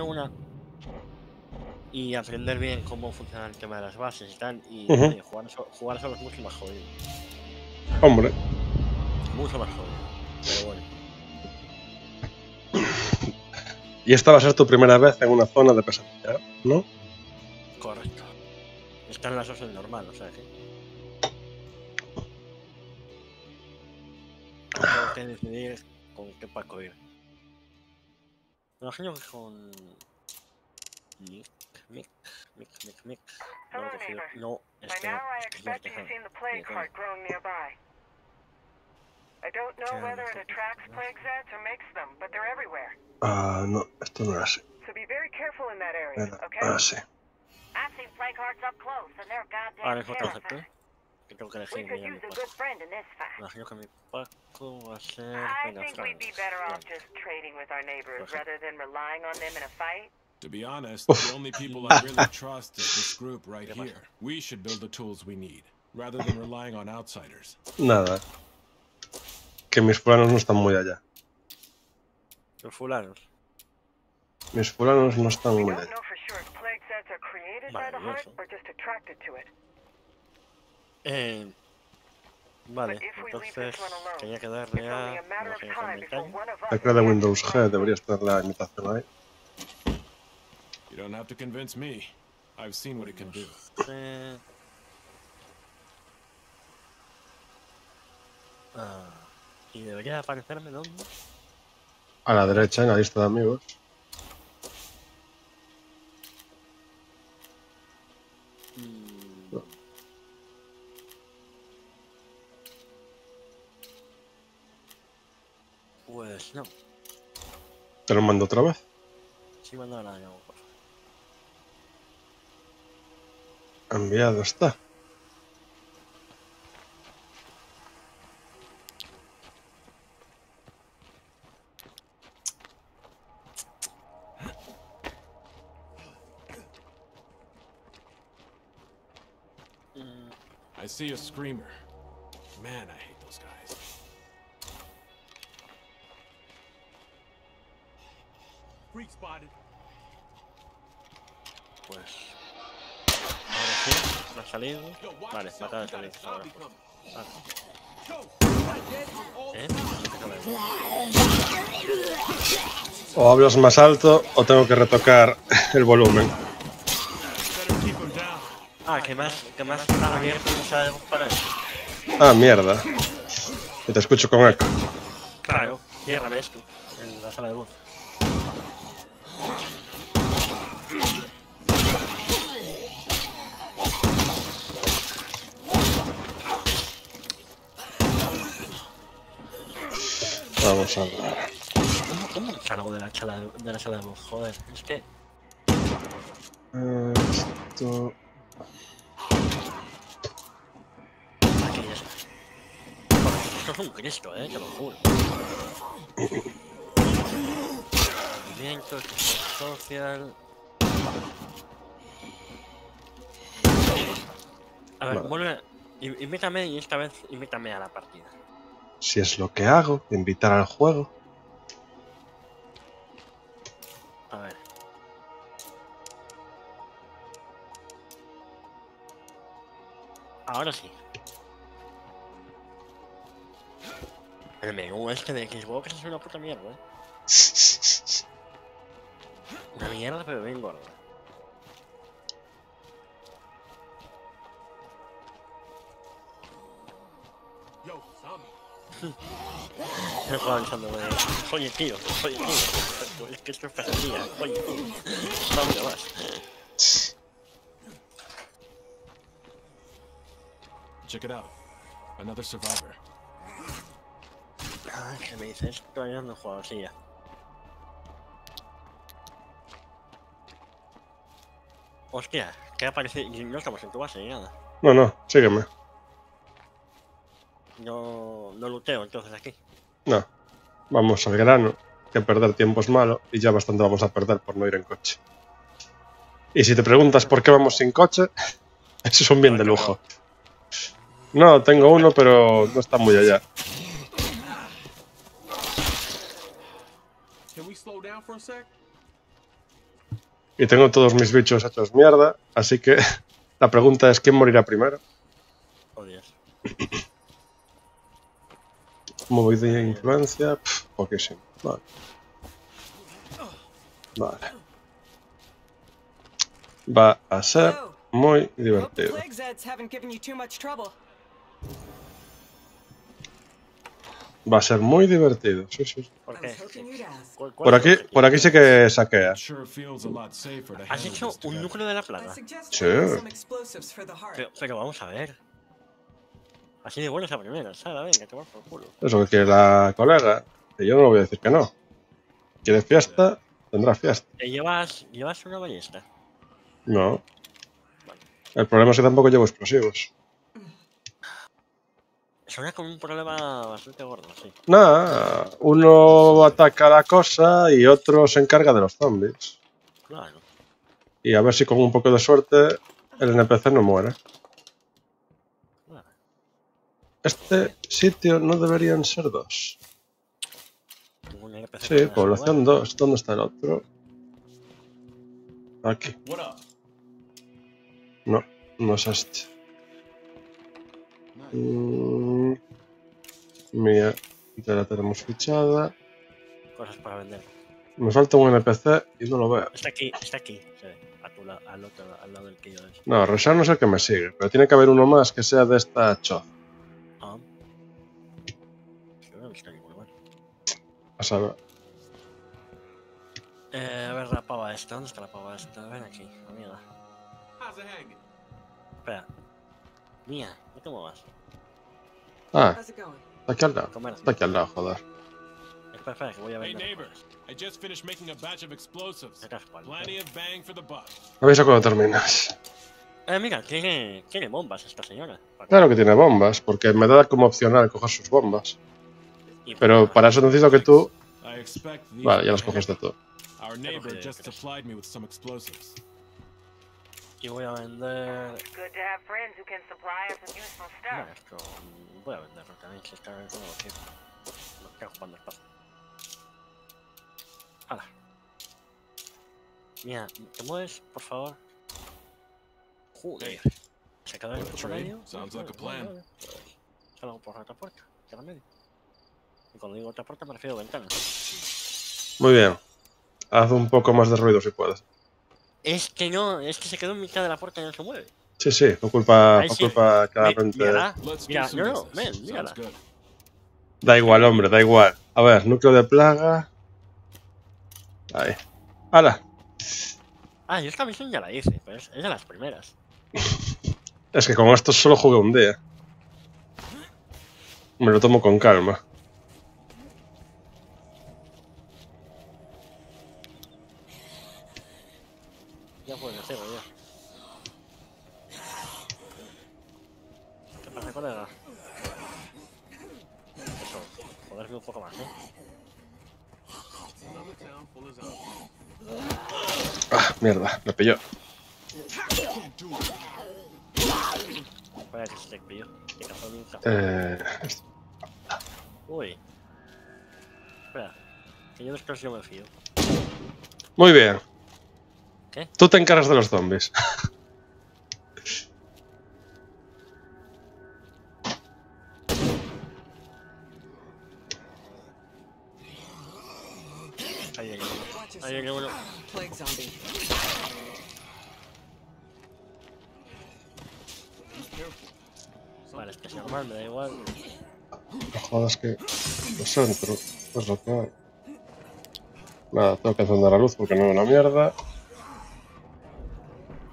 una y aprender bien cómo funciona el tema de las bases y tal. Y oye, jugar, so- jugar solo es mucho más jodido. Hombre, Mucho más jodido. Pero bueno. y esta va a ser tu primera vez en una zona de pesadilla, ¿no? Correcto. Están las dos en normal, o sea que. Tengo que decidir con qué Paco ir. Me imagino que con. Mick, Mick, Mick, Mick, Mick. No, Hello, he neighbor. no, By now. I expect you've seen the plague Yeah, heart growing nearby. I don't know Yeah, whether it attracts plague zeds or makes them, but they're everywhere. Ah, no, esto no era así. So be very careful in that area, Era okay? así. I've seen plague hearts up close, and they're goddamn Ahora es otro terrifying. Acepto. Que tengo que We could use a good friend in this Me fight. imagino que mi Paco va a ser. I think we'd be better off just trading with our neighbors rather than relying on them in a fight. To be honest, the only people I really trust is this group right here. We should build the tools we need, rather than relying on outsiders. Nada. Que mis fulanos no están muy allá. Los fulanos. Mis fulanos no están muy don't allá. know Eh, vale, entonces tenía que darle a. Tecla de Windows G debería estar la imitación ahí. You don't have to convince me. I've seen what it can do. Eh, ah, y debería aparecerme dónde. A la derecha, en la lista de amigos. Pues no, Te lo mando otra vez. sí mandaba la misma cosa. Enviado está. I see a screamer. Man, I pues. Ahora sí, me ha salido. Vale, mata de salir. Ahora. Vale. ¿Eh? O hablas más alto o tengo que retocar el volumen. Ah, que más, que más está abierto no sabe para eso. Ah, mierda. Y te escucho con eco. Claro, ciérrame esto en la sala de voz. Vamos a. ¿Cómo salgo de la sala de, de la sala de voz? Joder, es que. Eh, Esto. Aquí ya está. Joder, esto es un Cristo, eh, te lo juro. Movimientos, social. A ver, Vale. vuelve. in- Invítame y esta vez invítame a la partida. Si es lo que hago, invitar al juego. A ver. Ahora sí. El menú este de Xbox es una puta mierda, eh. Una mierda, pero bien gorda. Estoy pensando, eh, oye tío, oye tío, es que esto es pesadilla, oye tío, ¿dónde vas? Check it out. Another survivor. Ah, ¿qué me dices? Todavía no he jugado así ya. Hostia, ¿qué aparece? No estamos en tu base ni nada. No, no, sígueme. No, no luteo entonces aquí. No. Vamos al grano, que perder tiempo es malo y ya bastante vamos a perder por no ir en coche. Y si te preguntas por qué vamos sin coche, eso es un bien de lujo. No, tengo uno, pero no está muy allá. Y tengo todos mis bichos hechos mierda, así que la pregunta es ¿quién morirá primero? Oh, Dios. Movilidad e influencia, pff, poquísimo. Vale. Vale. Va a ser muy divertido. Va a ser muy divertido. Sí, sí. ¿Por aquí, por aquí sí que saquea. ¿Has hecho un núcleo de la suggest Sí. Pero, pero vamos a ver. Así de buena esa primera, Sara, venga, vas por culo. Eso que quiere la colega. Que yo no le voy a decir que no. ¿Quiere fiesta? Tendrá fiesta. ¿Te llevas, llevas una ballesta? No. El problema es que tampoco llevo explosivos. Suena como un problema bastante gordo, sí. Nada, uno ataca la cosa y otro se encarga de los zombies. Claro. Y a ver si con un poco de suerte el NPC no muere. Este sitio no deberían ser dos. Sí, población 2. ¿Dónde está el otro? Aquí. No, no es este. Mm, Mía, ya la tenemos fichada. Cosas para vender. Me falta un NPC y no lo veo. Está aquí, está aquí. sí, a tu la- al otro, al lado del que yo es. No, Roshan no es el que me sigue, pero tiene que haber uno más que sea de esta choz. Eh, a ver la pava esta. ¿Dónde está la pava esta? Ven aquí, amiga. Espera. Mía, no te muevas. Ah, está aquí al lado. Está aquí al lado, joder. Espera, espera, que voy a Hey, vender. neighbor. I just finished making a batch of explosives. Se caspa, ¿no? Plenty of bang for the buck. Avisa cuando terminas. Eh, mira, tiene, tiene bombas esta señora. Claro que tiene bombas, porque me da como opcional coger sus bombas. Pero para eso necesito que tú. I expect these Vale, ya las coges de todo. Our neighbor cogido, just ya casi. supplied me with some explosives. Y voy a vender. Good to have friends who can supply us with useful Mira, stuff. esto. mm, Voy a venderlo también, si está bien como que. Me quedo jugando el paso. Hala. Mira, ¿te mueves, por favor? Joder. Se quedó en el medio. Sounds like a plan. Salgo por otra puerta, que era medio. Y cuando digo otra puerta me refiero a ventana. Muy bien. Haz un poco más de ruido si puedes. Es que no, es que se quedó en mitad de la puerta y no se mueve. Sí, sí, fue culpa, fue sí. culpa claramente. mírala, mira, no, no, ven, mírala. Da igual, hombre, da igual. A ver, núcleo de plaga. Ahí. ¡Hala! Ah, yo esta misión ya la hice, pero es, es de las primeras. Es que con esto solo jugué un día. Me lo tomo con calma. Ya puedes hacerlo, ya. ¿Qué pasa, colega? Eso, joderme un poco más, ¿eh? Ah, mierda, me pilló. Vaya que se te pilló. Qué cazón Eh, Uy. Espera. Que yo después yo me fío. Muy bien. ¿Qué? Tú te encargas de los zombies. Ahí hay uno. Watch Ahí hay yourself. uno. Plague zombie. Vale, es que es normal, me da igual. No jodas que. No sé, pero. Es lo que hay. Nada, tengo que encender la luz porque no veo una mierda.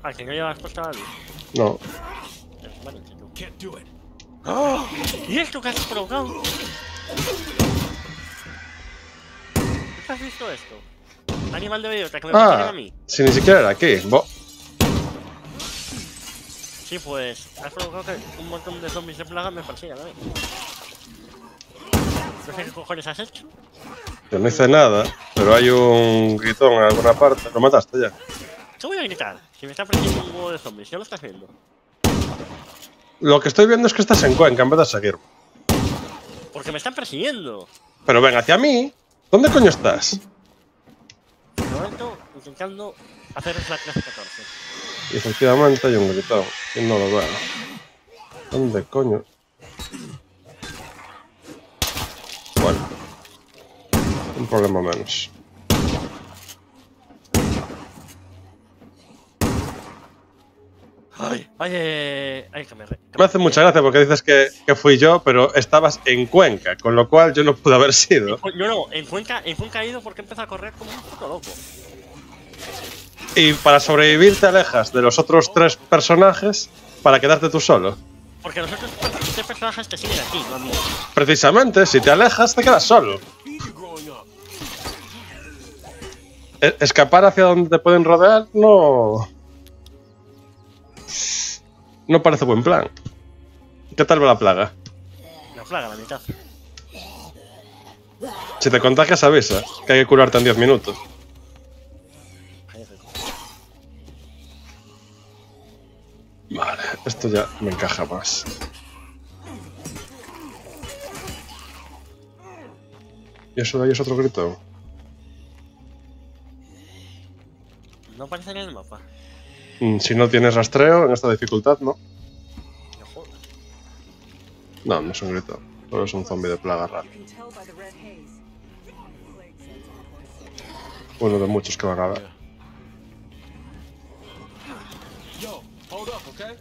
Ah, que no llevas puesta la luz. No. Es. ¡Oh! ¿Y esto que has provocado? ¿Qué has visto esto? Animal de bellota que me persiguen a Ah, mí. si ni siquiera era aquí. Bo- Sí, pues has provocado que un montón de zombies de plaga me persigan a mí. No sé qué cojones has hecho. Yo no hice nada, pero hay un gritón en alguna parte. Lo mataste ya. ¿Qué voy a gritar? Si me está persiguiendo un huevo de zombies, ya lo estás viendo. Lo que estoy viendo es que estás en Cuenca en vez de seguirme. Porque me están persiguiendo. Pero ven hacia mí. ¿Dónde coño estás? De momento intentando hacer la clase 14. Y efectivamente hay un gritón. Y no lo veo. ¿Dónde coño? Bueno. Un problema menos. Ay, ay, eh, ay, que me, re- que Me hace mucha gracia porque dices que, que fui yo, pero estabas en Cuenca, con lo cual yo no pude haber sido. No, no, en Cuenca, en Cuenca he ido porque empezó a correr como un puto loco. Y para sobrevivir te alejas de los otros tres personajes para quedarte tú solo. Porque los otros tres personajes te siguen aquí, no a mí. Precisamente, si te alejas te quedas solo. Escapar hacia donde te pueden rodear no... No parece buen plan. ¿Qué tal va la plaga? La plaga, la mitad. Si te contagias avisa, que hay que curarte en 10 minutos. Vale, esto ya me encaja más. ¿Y eso de ahí es otro grito? No aparece en el mapa. Mm, Si no tienes rastreo en esta dificultad, no. No jodas. No, no es un grito. Solo es un zombie de plaga raro. Uno de muchos que van a dar. Yo, hold up, okay?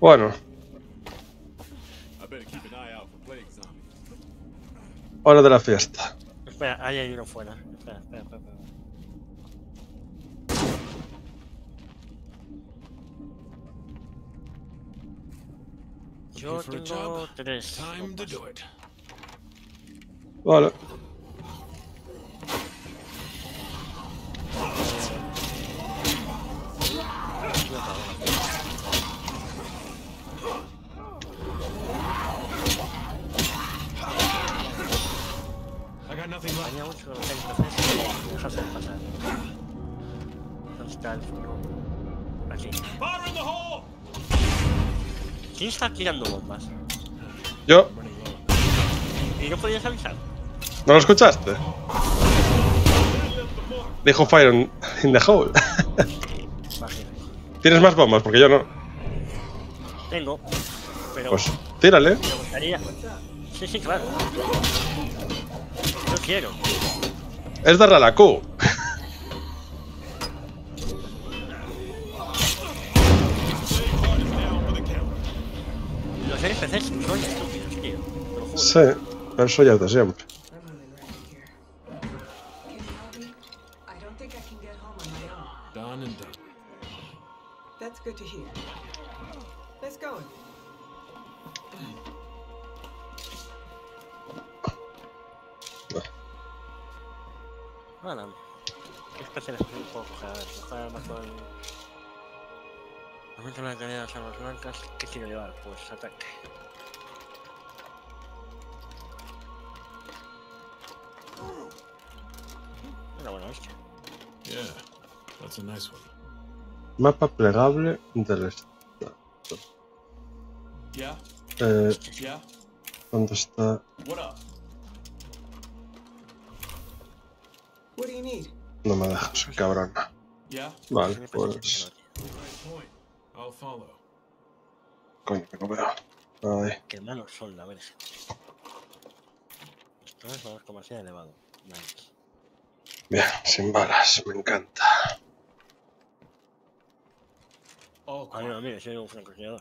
Bueno, I better keep an eye out for plague zombies. hora de la fiesta. Espera, ahí hay uno fuera. Espera, espera, espera. Looking for a tengo job? tres. Time to bombas. do it. Vale. I got nothing left. Tenía mucho que hacer dejarse pasar. ¿Dónde está el furo? Aquí. ¿Quién está tirando bombas? Yo, ¿Y no podías avisar? ¿no lo escuchaste? Dijo Fire in, the hole. ¿Tienes más bombas? Porque yo no. Tengo. Pero Pues tírale. me gustaría. Sí, sí, claro. Yo quiero. Es darle a la Q. це перша ягода, жемка. Mapa plegable del estado. Yeah, Eh, yeah. ¿Dónde está? What up? What do you need? No me dejas, cabrón. Yeah, Vale, pues. Coño, que no veo. Ay. Qué malos son, la verga. Esto es valor comercial elevado. Nice. Bien, sin balas, me encanta. Oh, A mí no, mire, soy un francotirador.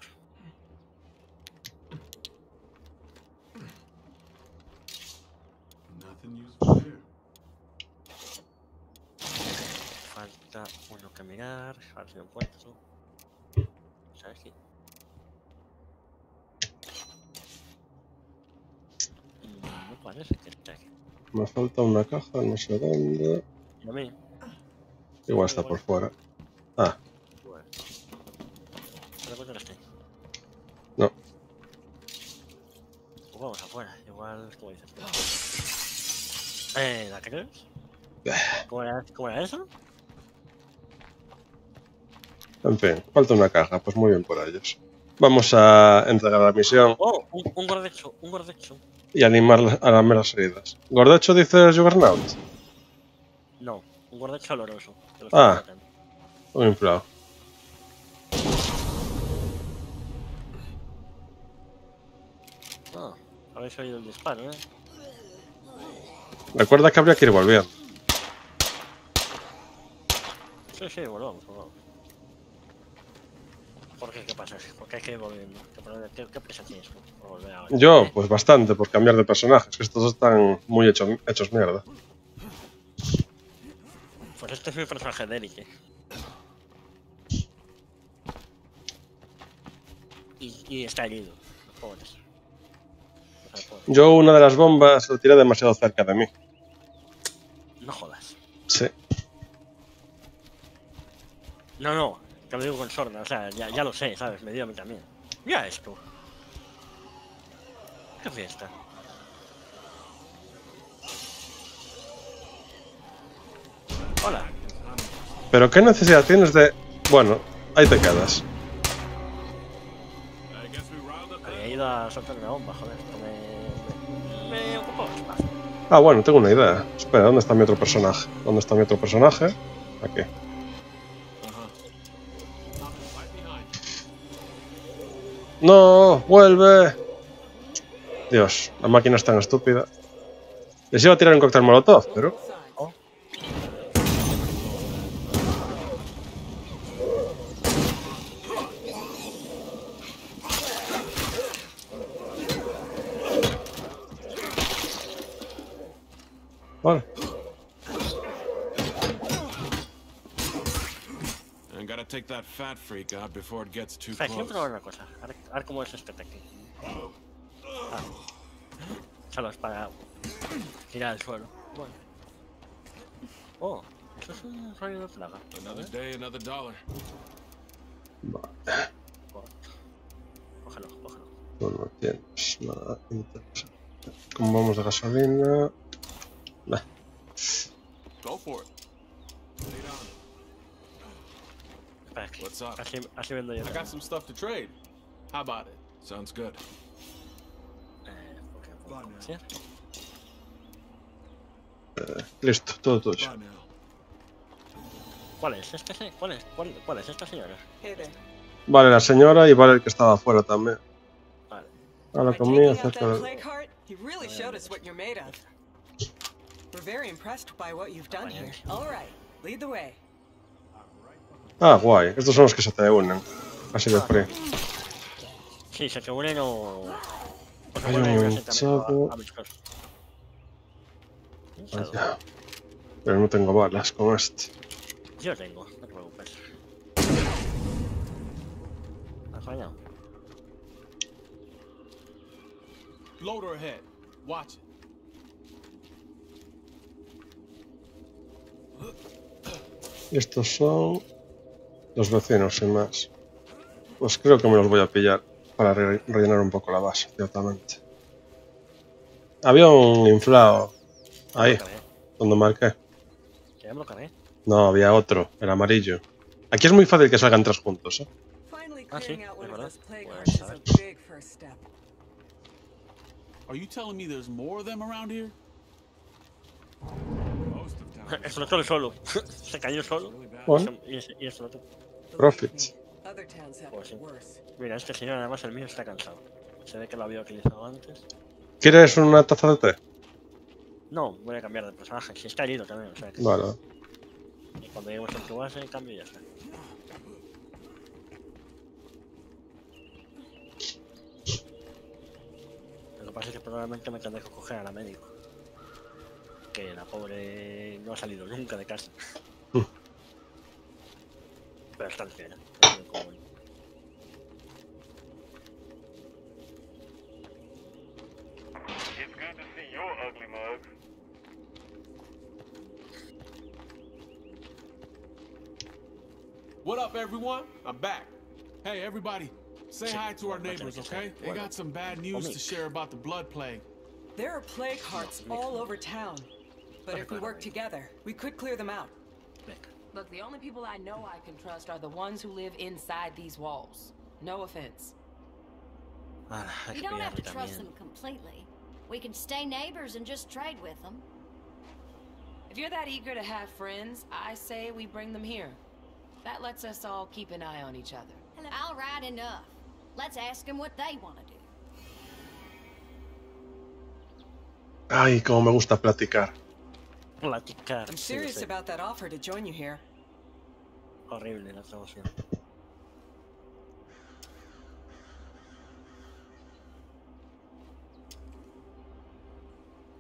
Nothing useful here. Falta uno que mirar, a ver si lo encuentro. ¿Sabes qué? Mm, No parece que esté aquí. Me falta una caja, no sé dónde. ¿Y a mí? Igual está por fuera. Ah, Bueno. ¿Te encuentro que esté? no. Pues vamos afuera, igual, como dices. Eh, ¿la crees? ¿Cómo era, ¿Cómo era eso? En fin, falta una caja, pues muy bien por ellos. Vamos a entregar la misión Oh, un, un gordecho, un gordecho. y animar a las meras heridas. ¿Gordecho dices Juggernaut? No, un gordacho oloroso. Ah. Un inflado. Habéis oído el disparo, ¿eh? Recuerda que habría que ir volviendo. Sí, sí, volvamos, volvamos. ¿Por qué? ¿Qué pasa? ¿Por qué hay que ir volviendo? ¿Qué, qué, qué prisa tienes por volver ahora? Yo, pues bastante, por cambiar de personajes, que estos están muy hechos, hechos mierda. Pues este es mi personaje de Eric, ¿eh? Y, y está herido. Pobres. Yo una de las bombas la tiré demasiado cerca de mí. No jodas. Sí. No, no, te lo digo con sorna, o sea, ya, ya lo sé, ¿sabes? Me dio a mí también. Mira esto. ¿Qué fiesta? Hola. Pero ¿qué necesidad tienes de...? Bueno, ahí te quedas. Había ido a soltar una bomba, joder. Ah, bueno, tengo una idea. Espera, ¿dónde está mi otro personaje? ¿Dónde está mi otro personaje? Aquí. ¡No! ¡Vuelve! Dios, la máquina es tan estúpida. Les iba a tirar un cóctel molotov, pero... take that fat freak out before it gets too quiero close. probar una cosa. A ver, a ver cómo es este ataque. Ah. Solo es para girar al suelo. Bueno. Oh, eso es un rayo de plaga. Another day, another dollar. Vale. Cógelo, cógelo. Tú no tienes nada interesante. ¿Cómo vamos de gasolina? Nah. Go for it. Lay down. Espera, que What's up? así, así vendo yo. I got some stuff to trade. How about it? Sounds good. Eh, porque puedo. Listo, todo tuyo. Bye ¿Cuál es? ¿Este se- ¿Cuál es? ¿Cuál, cuál es esta señora? Hey. Vale la señora y vale el que estaba afuera también. Vale. Habla conmigo acerca de... plague really showed us what you're made of. We're very impressed by what you've done here. All right, lead the way. Ah, guay. Estos son los que se te unen. Así de free. Sí, se te unen o... o se Hay vuelven un chavo. Vaya. chavo. Pero no tengo balas con este. Yo tengo, no te preocupes. ¿Has fallado? Loader ahead. Watch it. Estos son los vecinos, sin más. Pues creo que me los voy a pillar para re- rellenar un poco la base, ciertamente. Había un inflado ahí, donde marqué. Ya me lo cargué. No, había otro, el amarillo. Aquí es muy fácil que salgan tres juntos, ¿eh? Finally Ah, sí, clearing out es one of verdad. is a ver. big first step. Are you telling me there's more of them around here? Most of town. is Explotó el solo. se cayó solo. Bueno, Y, es- y. Believe Profits. Pues sí. Mira, este señor además el mío está cansado. Se ve que lo había utilizado antes. ¿Quieres una taza de té? No, voy a cambiar de personaje. Si está herido también, o sea que... Vale. Y cuando lleguemos en tu base, cambio y ya está. Lo que pasa es que probablemente me tendré que coger a la médico. Que la pobre no ha salido nunca de casa. Pero está entera. no sé cómo- It's good to see your ugly mug. What up, everyone? I'm back. Hey, everybody. Say hi to our neighbors, okay? They got some bad news to share about the blood plague. There are plague hearts all over town. But if we work together, we could clear them out. Venga. Look, the only people I know I can trust are the ones who live inside these walls. No offense. Ahora, hay You don't have to trust them completely. We can stay neighbors and just trade with them. If If you're that eager to have friends, I say we bring them here. That lets us all keep an eye on each other. All right, enough. Let's ask them what they want to do. Ay, cómo me gusta platicar. Platicar. I'm serious sí. about that offer to join you here. Horrible la traducción.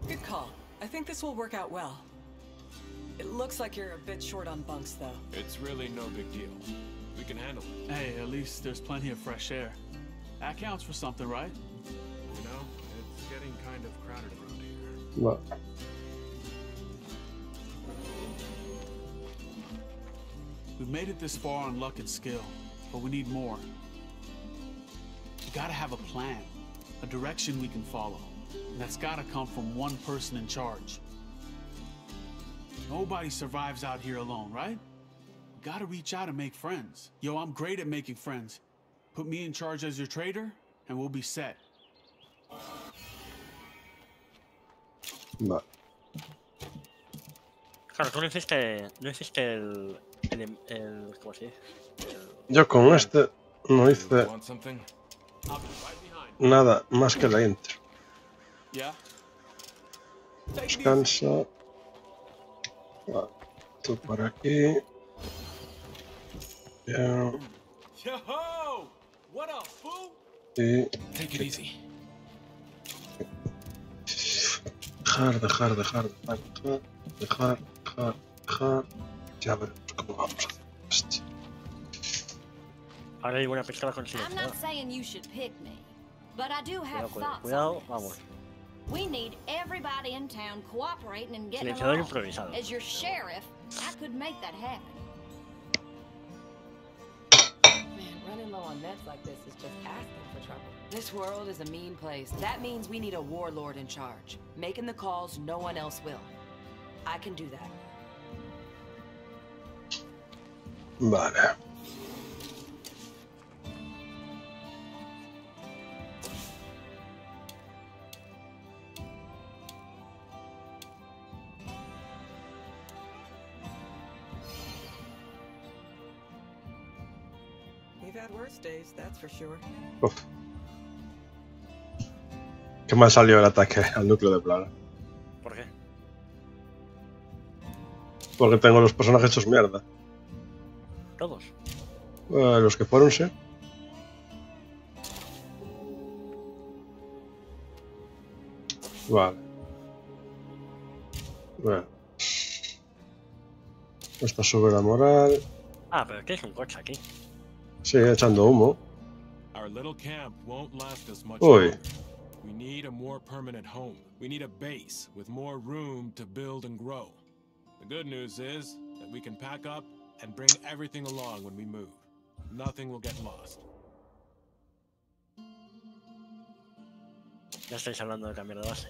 Good call. I think this will work out well. It looks like you're a bit short on bunks, though. It's really no big deal. We can handle it. Hey, at least there's plenty of fresh air. That counts for something, right? You know, it's getting kind of crowded around here. Va. We've made it this far on luck and skill, but we need more. We gotta have a plan, a direction we can follow. And that's gotta come from one person in charge. Nobody survives out here alone, right? We gotta reach out and make friends. Yo, I'm great at making friends. Put me in charge as your trader, and we'll be set. Claro, tú no hiciste, no hiciste el, el, el ¿cómo se dice? Yo con este no hice nada más que la intro. Descansa. Va, Tú por aquí. Ya. Y Take it easy. dejar, dejar, dejar, dejar, dejar, dejar, dejar, dejar. Ya vamos a hacer esto. Ahora hay buena pistola con I'm not saying you should pick me, but I do have Cuidado, cuidado, thoughts cuidado, on this. vamos. We need everybody in town cooperating and getting Silenciador along. improvisado. As your sheriff, I could make that happen. Man, running low on meds like this is just asking for trouble. This world is a mean place. That means we need a warlord in charge. Making the calls no one else will. I can do that. Vale. We've had worse days, that's for sure. Uf. Qué mal salió el ataque al núcleo de plaga. ¿Por qué? Porque tengo los personajes hechos mierda. Todos. Eh, los que fueron, sí. Vale. Bueno. Esta sube la moral. Ah, pero tienes un coche aquí. Sigue echando humo. Our little camp won't last us much Oi. longer. We need a more permanent home. We need a base with more room to build and grow. The good news is that we can pack up and bring everything along when we move. Nothing will get lost. Ya estáis hablando de cambiar de base.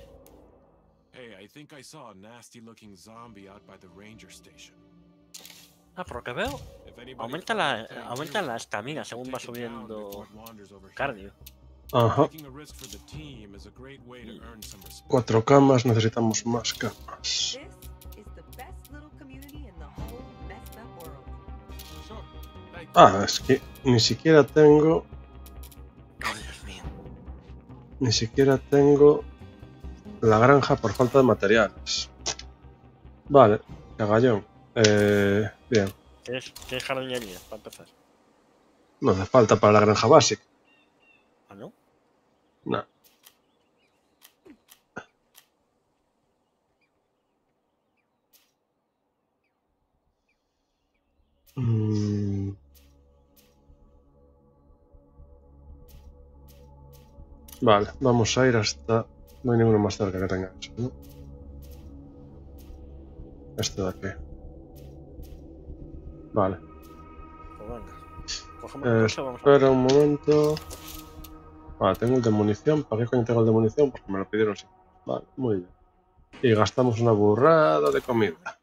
Hey, I think I saw a nasty looking zombie out by the ranger station. Ah, por lo que veo, aumenta la, aumenta estamina según va subiendo cardio. Ajá. Cuatro camas, necesitamos más camas. Ah, es que ni siquiera tengo. Oh, Dios mío. Ni siquiera tengo la granja por falta de materiales. Vale, cagallón. Eh, bien, ¿Tienes, tienes jardinería para empezar? no hace falta para la granja básica. ¿Ah, no? No. Mm. Vale, vamos a ir hasta... No hay ninguno más cerca que tenga eso, ¿no? Este de aquí. Vale. Pues venga. Cogemos Eh, vamos a... espera un momento. Vale, tengo el de munición. ¿Para qué coño tengo el de munición? Porque me lo pidieron así. Vale, muy bien. Y gastamos una burrada de comida.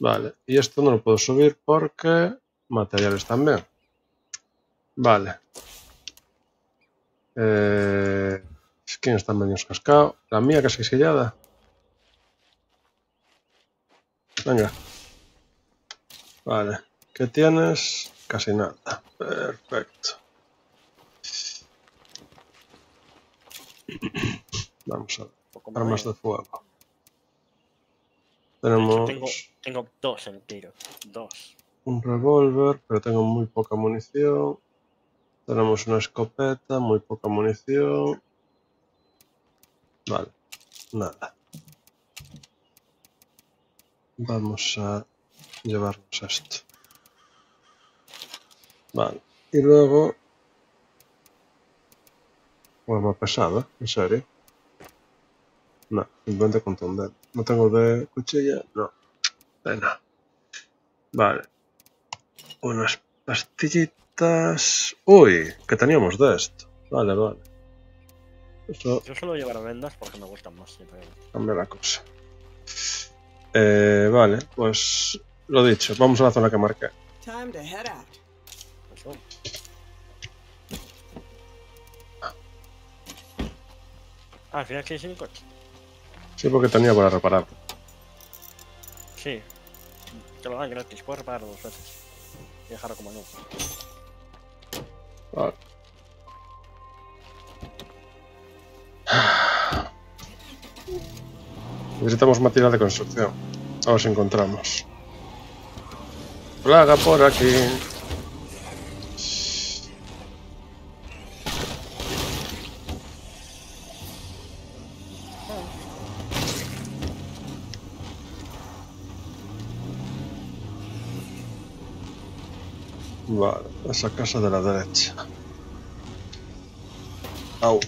Vale, y esto no lo puedo subir porque... Materiales también. Vale. Eh... ¿Quién está medio cascado? La mía es sellada. Venga. Vale. ¿Qué tienes? Casi nada. Perfecto. Vamos a ver. Armas de- fuego. Tenemos Tengo, tengo dos en tiro. Dos. un revólver, pero tengo muy poca munición. Tenemos una escopeta, muy poca munición. Vale, nada. Vamos a llevarnos esto. Vale, y luego... Huevo pesado, ¿eh? ¿En serio? No, simplemente contundente. No tengo de cuchilla, no. De nada. Vale. Unas pastillitas. Uy, que teníamos de esto. Vale, vale. Yo suelo llevar vendas porque me gustan más. siempre. cambia la cosa. Eh, vale, pues lo dicho, vamos a la zona que marqué. Time to head out. Eso. Ah, al final ir en coche. Sí, porque tenía para reparar. Sí. Te lo dan gratis. Puedes repararlo dos veces. Y dejarlo como no. Vale. Necesitamos material de construcción. A ver si encontramos. Plaga por aquí. Vale, esa casa de la derecha. Au.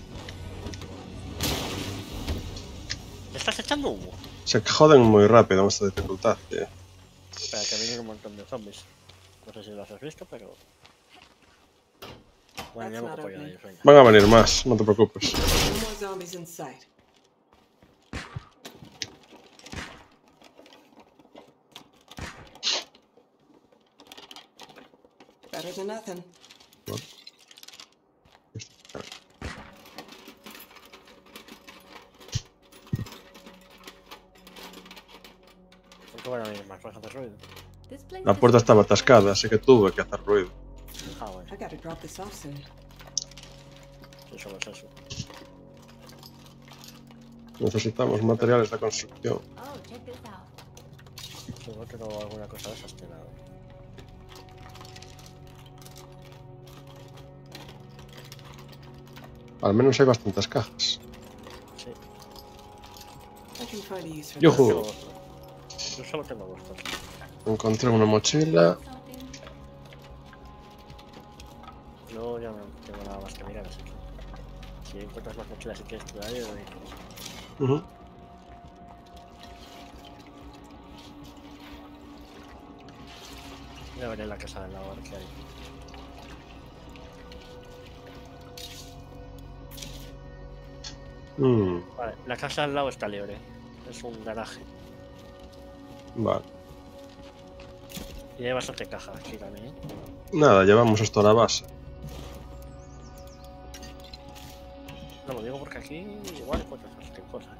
¿Me estás echando humo? Se joden muy rápido en esta dificultad, tío. Espera, que vienen un montón de zombies. No sé si los has visto, pero. Bueno, ya me ellos, venga. Van a venir más, no te preocupes. No more zombies in sight. Better than nothing. ¿Por qué van a venir más? ¿Vas a hacer ruido? This place La puerta estaba atascada, así que tuve que hacer ruido. Ah, bueno, solo es eso. Necesitamos materiales de construcción. Oh, check this out. Seguro que no alguna cosa de esas Al menos hay bastantes cajas. Sí. Tengo dos. Yo solo tengo dos cosas. Encontré una mochila. Yo ya no tengo nada más que mirar, así que. Si encuentras más mochilas y quieres la doy. Ujú. Voy a ver en la casa del lado a ver qué hay. Mm, Vale, la casa al lado está libre. Es un garaje. vale. Y hay bastante caja aquí también. ¿eh? Nada, llevamos esto a la base. No lo digo porque aquí igual encuentras bastante cosas.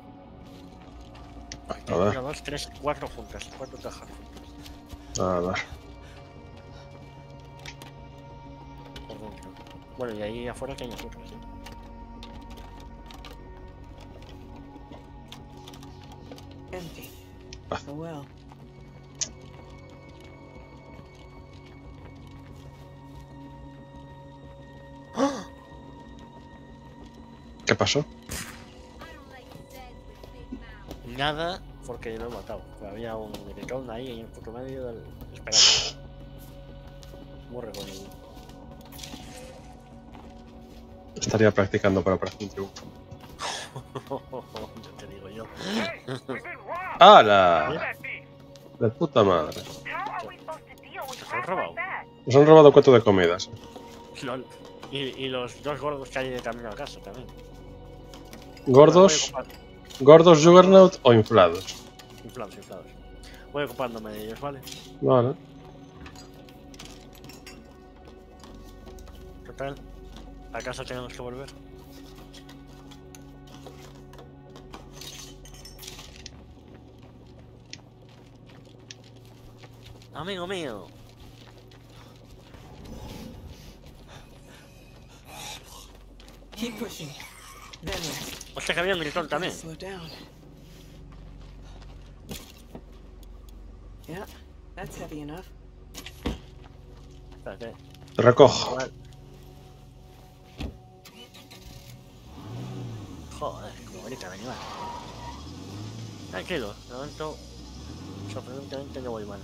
A ver, Una, dos, tres, cuatro juntas. Cuatro cajas juntas. a ver. Por dentro. Bueno, y ahí afuera que hay otras, ¿sí? Oh well. ¿Qué pasó? Nada, porque lo he matado. Había un gritón ahí en el puto medio del. Esperando. Muy recorrido. Estaría practicando para Operación Triunfo. Yo te digo yo. ¡Hala! De puta madre. Crap han robado. Nos han robado cuatro de comidas. Lol. Y, y los dos gordos que hay de camino a casa también. ¿Gordos? ¿Gordos Juggernaut o inflados? Inflados, inflados. Voy ocupándome de ellos, ¿vale? Vale. Total. A casa tenemos que volver. Amigo mío. Keep pushing. Then rest. Hostia, que había un gritón también. Slow down. Yeah, that's heavy enough. Espérate. Te recojo. Joder, como grita el animal. Tranquilo, de momento sorprendentemente no voy mal.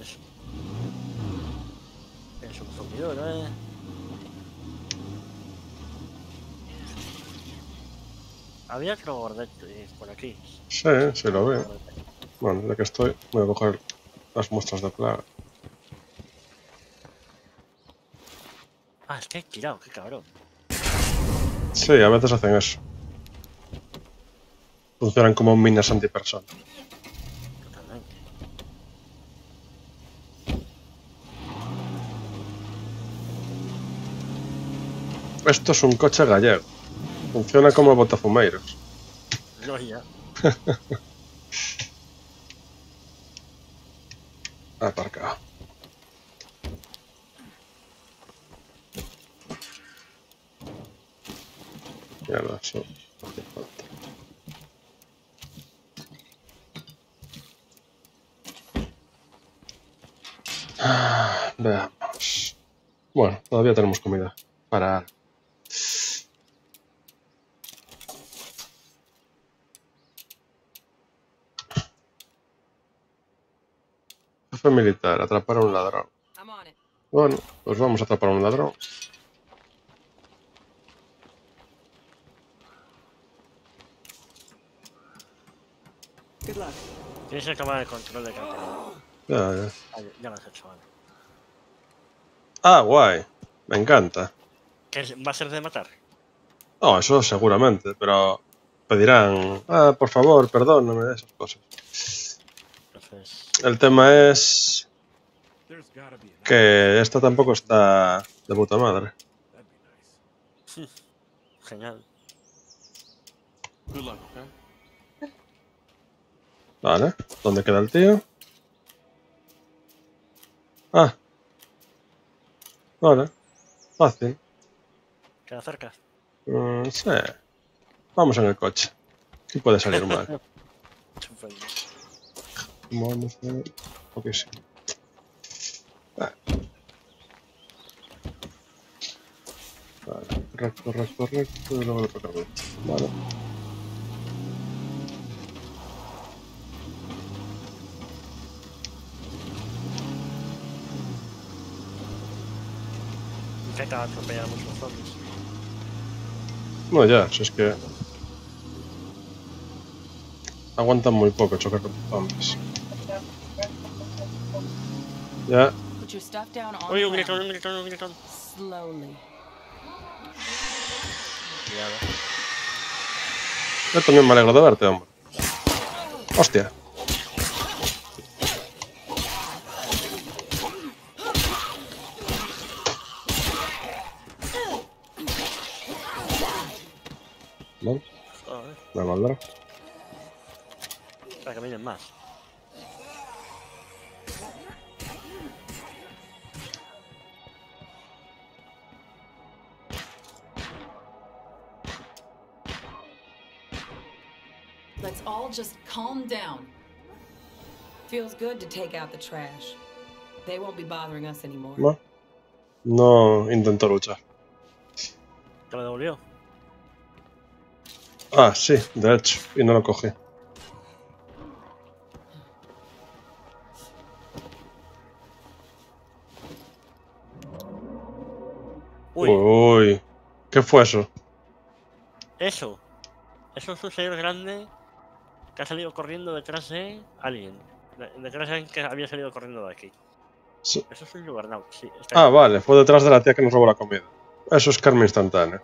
Es, es un fundidor, ¿eh? Había otro gordete por aquí. Sí, sí lo veo. Bueno, ya que estoy, voy a coger las muestras de plaga. Ah, es que he tirado, qué cabrón. Sí, a veces hacen eso. Funcionan como minas antipersona. Esto es un coche gallego. Funciona como botafumeiros. Ya. Aparcado. No hace falta. Ah, Veamos. Bueno, todavía tenemos comida para Jefe militar, atrapar a un ladrón. Bueno, pues vamos a atrapar a un ladrón. Good luck. Tienes que tomar el control de campamento. Ya, ya. Ah, ya lo has hecho, vale. Ah, guay. Me encanta. ¿Qué es- ¿Va a ser de matar? No, eso seguramente, pero pedirán, ah, por favor, perdóname, esas cosas. Entonces, El tema es que esta tampoco está de puta madre. Genial. Vale, ¿dónde queda el tío? Ah. Vale, fácil. ¿Queda cerca? Mm, sí. Vamos en el coche. ¿Qué puede salir mal? A ver. Ok, sí. Ah. Vale, recto, recto, recto, y luego lo tocamos. Vale. Intenta atropellar muchos zombies. No, ya, si es que. Aguantan muy poco chocar con zombies. Ya, Put your stuff down on Uy, the un gritón, un gritón, un gritón. Slowly. Cuidado. yo también me alegro de verte, hombre. Hostia. ¿No? Joder, Me valdrá. para que vienen más. Just calm down. Feels good to take out the trash. They won't be bothering us anymore. No. No intentó luchar. ¿Te lo devolvió? Ah, sí, de hecho. Y no lo cogí. Uy, Uy. ¿Qué fue eso? eso. Eso es un señor grande que ha salido corriendo detrás de alguien. De- Detrás de alguien que había salido corriendo de aquí. Sí. Eso es un Juggernaut, sí. Ah, vale, fue detrás de la tía que nos robó la comida. Eso es karma instantáneo.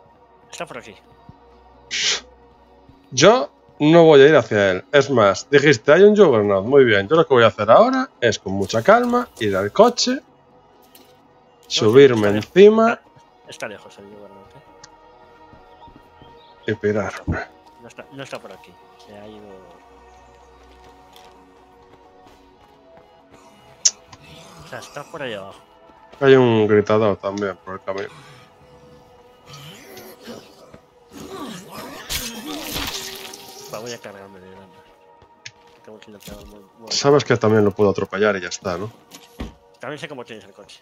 está por aquí. Yo no voy a ir hacia él. Es más, dijiste, hay un Juggernaut. Muy bien, yo lo que voy a hacer ahora es con mucha calma ir al coche, subirme está encima Está, está lejos el Juggernaut, ¿eh? y pirarme. No está, no está por aquí. Se ha ido. O sea, está por ahí abajo. Hay un gritador también por el camino. Va, voy a cargarme de grande. Sabes que también lo puedo atropellar y ya está, ¿no? También sé cómo tienes el coche.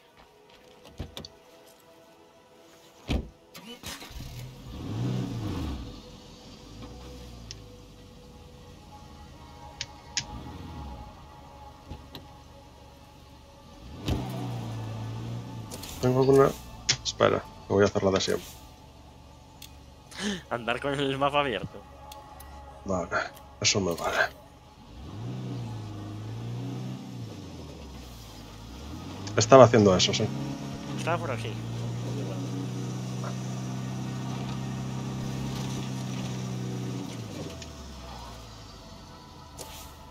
Tengo alguna... Espera, que voy a hacer la de siempre. Andar con el mapa abierto. Vale, eso me vale. Estaba haciendo eso, sí. Estaba por aquí.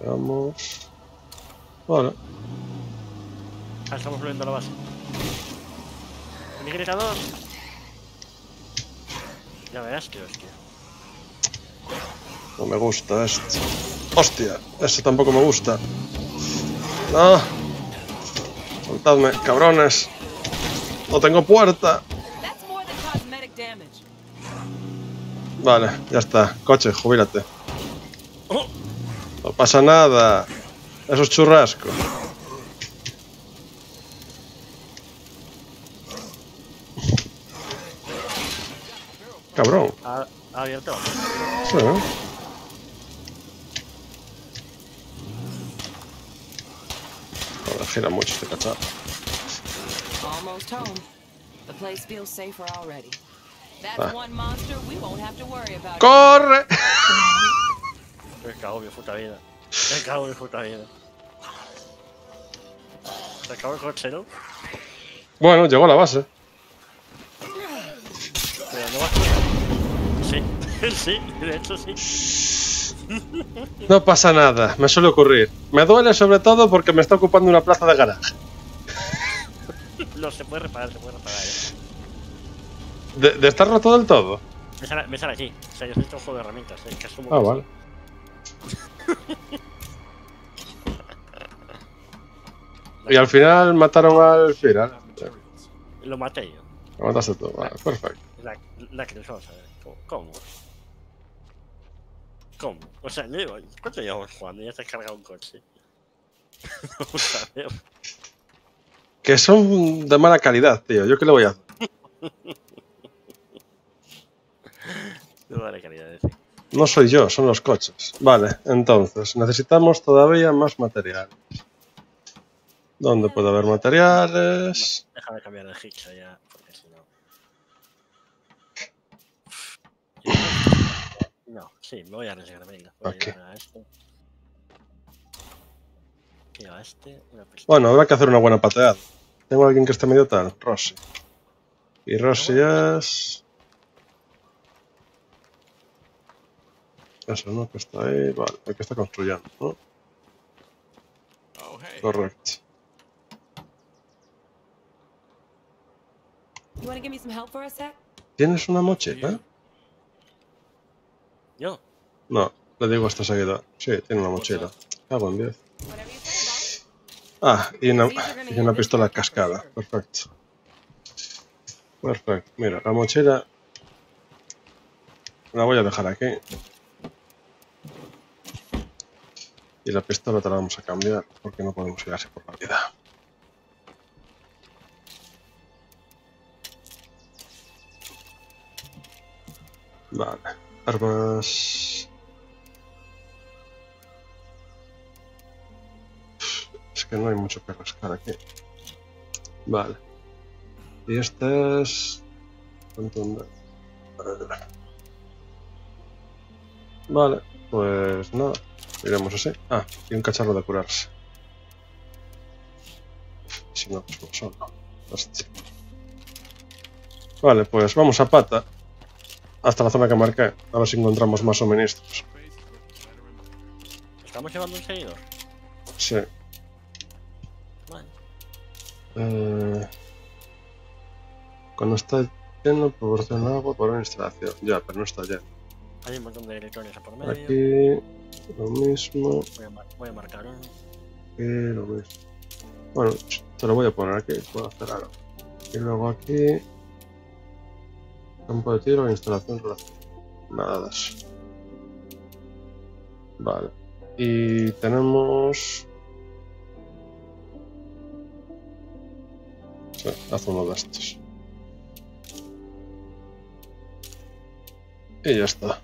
Veamos... Vale. Ah, estamos volviendo a la base. ¡Mi gritador! Ya verás que hostia. No me gusta esto. ¡Hostia! Ese tampoco me gusta. ¡No! Soltadme, cabrones. No tengo puerta. Vale, ya está. Coche, jubílate. No pasa nada. Eso es churrasco. Cabrón. Ha, ha abierto. Sí, ¿eh? Joder, gira Almost home. The place feels safer already. That's Ah. one monster we won't have to worry about. ¡Corre! Me cago en mi puta vida. Me cago en mi puta vida. Se acabó el coche, ¿no? Bueno, llegó a la base. Pero no vas Sí, sí, de hecho sí. No pasa nada, me suele ocurrir. Me duele sobre todo porque me está ocupando una plaza de garaje. No, se puede reparar, se puede reparar. ¿eh? ¿De, de estar roto del todo? Me sale, me sale aquí. O sea, yo soy un juego de herramientas, ¿eh? que asumo Ah, que vale. Y al final mataron al Firal. sí. Lo maté yo. Lo mataste tú, vale, perfecto. La, la que nos vamos a ver. ¿Cómo? ¿Cómo? O sea, digo, ¿cuánto llevamos jugando? Ya te has cargado un coche. Vamos a ver. Que son de mala calidad, tío. ¿Yo qué le voy a hacer? No vale calidad decir. No soy yo, son los coches. Vale, entonces, necesitamos todavía más material. ¿Dónde puede haber materiales? Déjame cambiar el hitch ya, porque si no. No, sí, me voy a arriesgar, venga. Voy Ok. a a este. A este, una. Bueno, habrá que hacer una buena pateada. Tengo a alguien que esté medio tal, Rossi. Y Rossi es... Eso, ¿no? Que está ahí, vale, el que está construyendo, ¿no? Oh, hey. Correcto. ¿Tienes una mochila? Yo, No, le digo a este seguidor. Sí, tiene una mochila. Cago en 10. Ah, y una, y una pistola cascada. Perfecto. Perfecto. Mira, la mochila la voy a dejar aquí. Y la pistola te la vamos a cambiar porque no podemos ir así por la vida. Vale. Armas. Que no hay mucho que rascar aquí. Vale. Y este es... Vale, pues nada. Iremos así. Ah, y un cacharro de curarse. Si no, pues no solo. Hostia. Vale, pues vamos a pata. Hasta la zona que marqué. A ver si encontramos más suministros. ¿estamos llevando un seguidor? Sí. Eh, cuando está lleno, proporciona agua para una instalación. Ya, pero no está lleno. Hay un montón de electrones a por medio. Aquí lo mismo. Voy a, mar- voy a marcar uno. Aquí lo mismo. Bueno, Te lo voy a poner aquí, puedo hacer algo. Y luego aquí. Campo de tiro e instalación relacionada. Nada de eso. Vale. Y tenemos. Sí, haz uno de estos. Y ya está.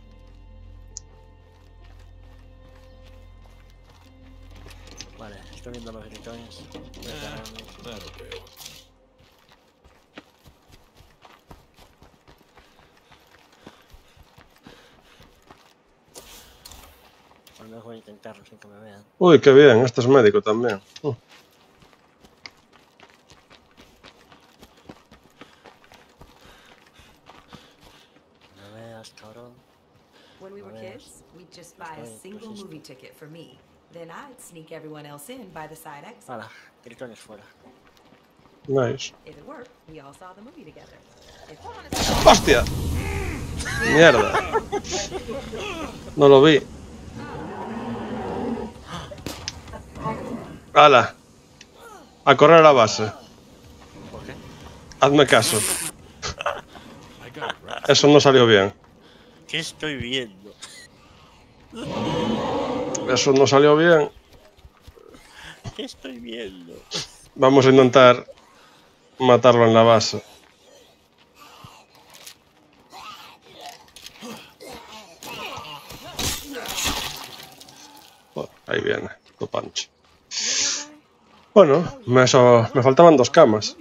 Vale, estoy viendo los gritones. That'll do. Al menos voy a intentarlo sin que me vean. Uy, qué bien, este es médico también. Uh, No me veas, cabrón. When we were Yes. kids, we'd just buy a single movie ticket for me. Then I'd sneak everyone else in by the side exit. Hala, gritones fuera. nice. If it worked, we all saw the movie together. ¡Hostia! Mierda. No lo vi. ¡Hala! A correr a la base. ¿Por qué? Hazme caso. Eso no salió bien. ¿Qué estoy viendo? Eso no salió bien. ¿Qué estoy viendo? Vamos a intentar matarlo en la base. Oh, ahí viene, tu pancho. Bueno, me, eso- me faltaban dos camas.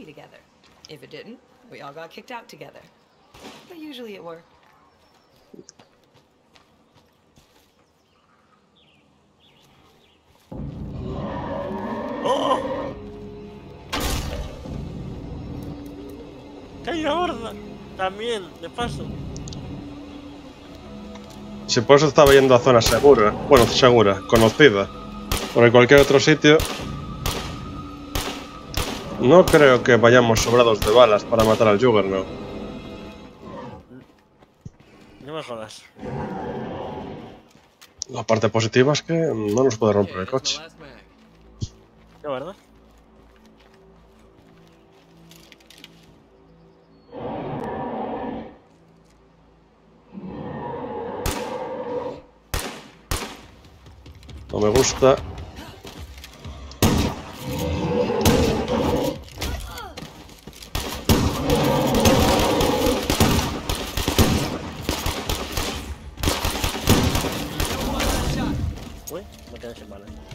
If it didn't, we all got kicked out together. But usually it worked. ¡Caída gorda! También, de paso. Si por eso estaba yendo a zona segura. Bueno, segura, conocida. Porque cualquier otro sitio. No creo que vayamos sobrados de balas para matar al Juggernaut. No me jodas. La parte positiva es que no nos puede romper el coche. ¿No, verdad? No me gusta. Uy, me quedé sin balas.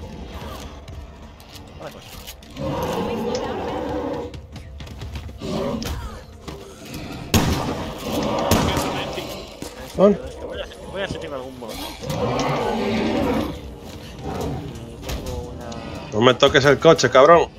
Voy a, voy a sentir algún modo. No me toques el coche, cabrón.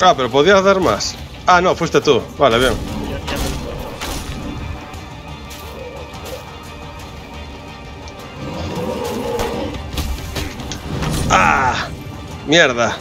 Ah, pero podías dar más. Ah, no, fuiste tú. Vale, bien. ¡Ah! ¡Mierda!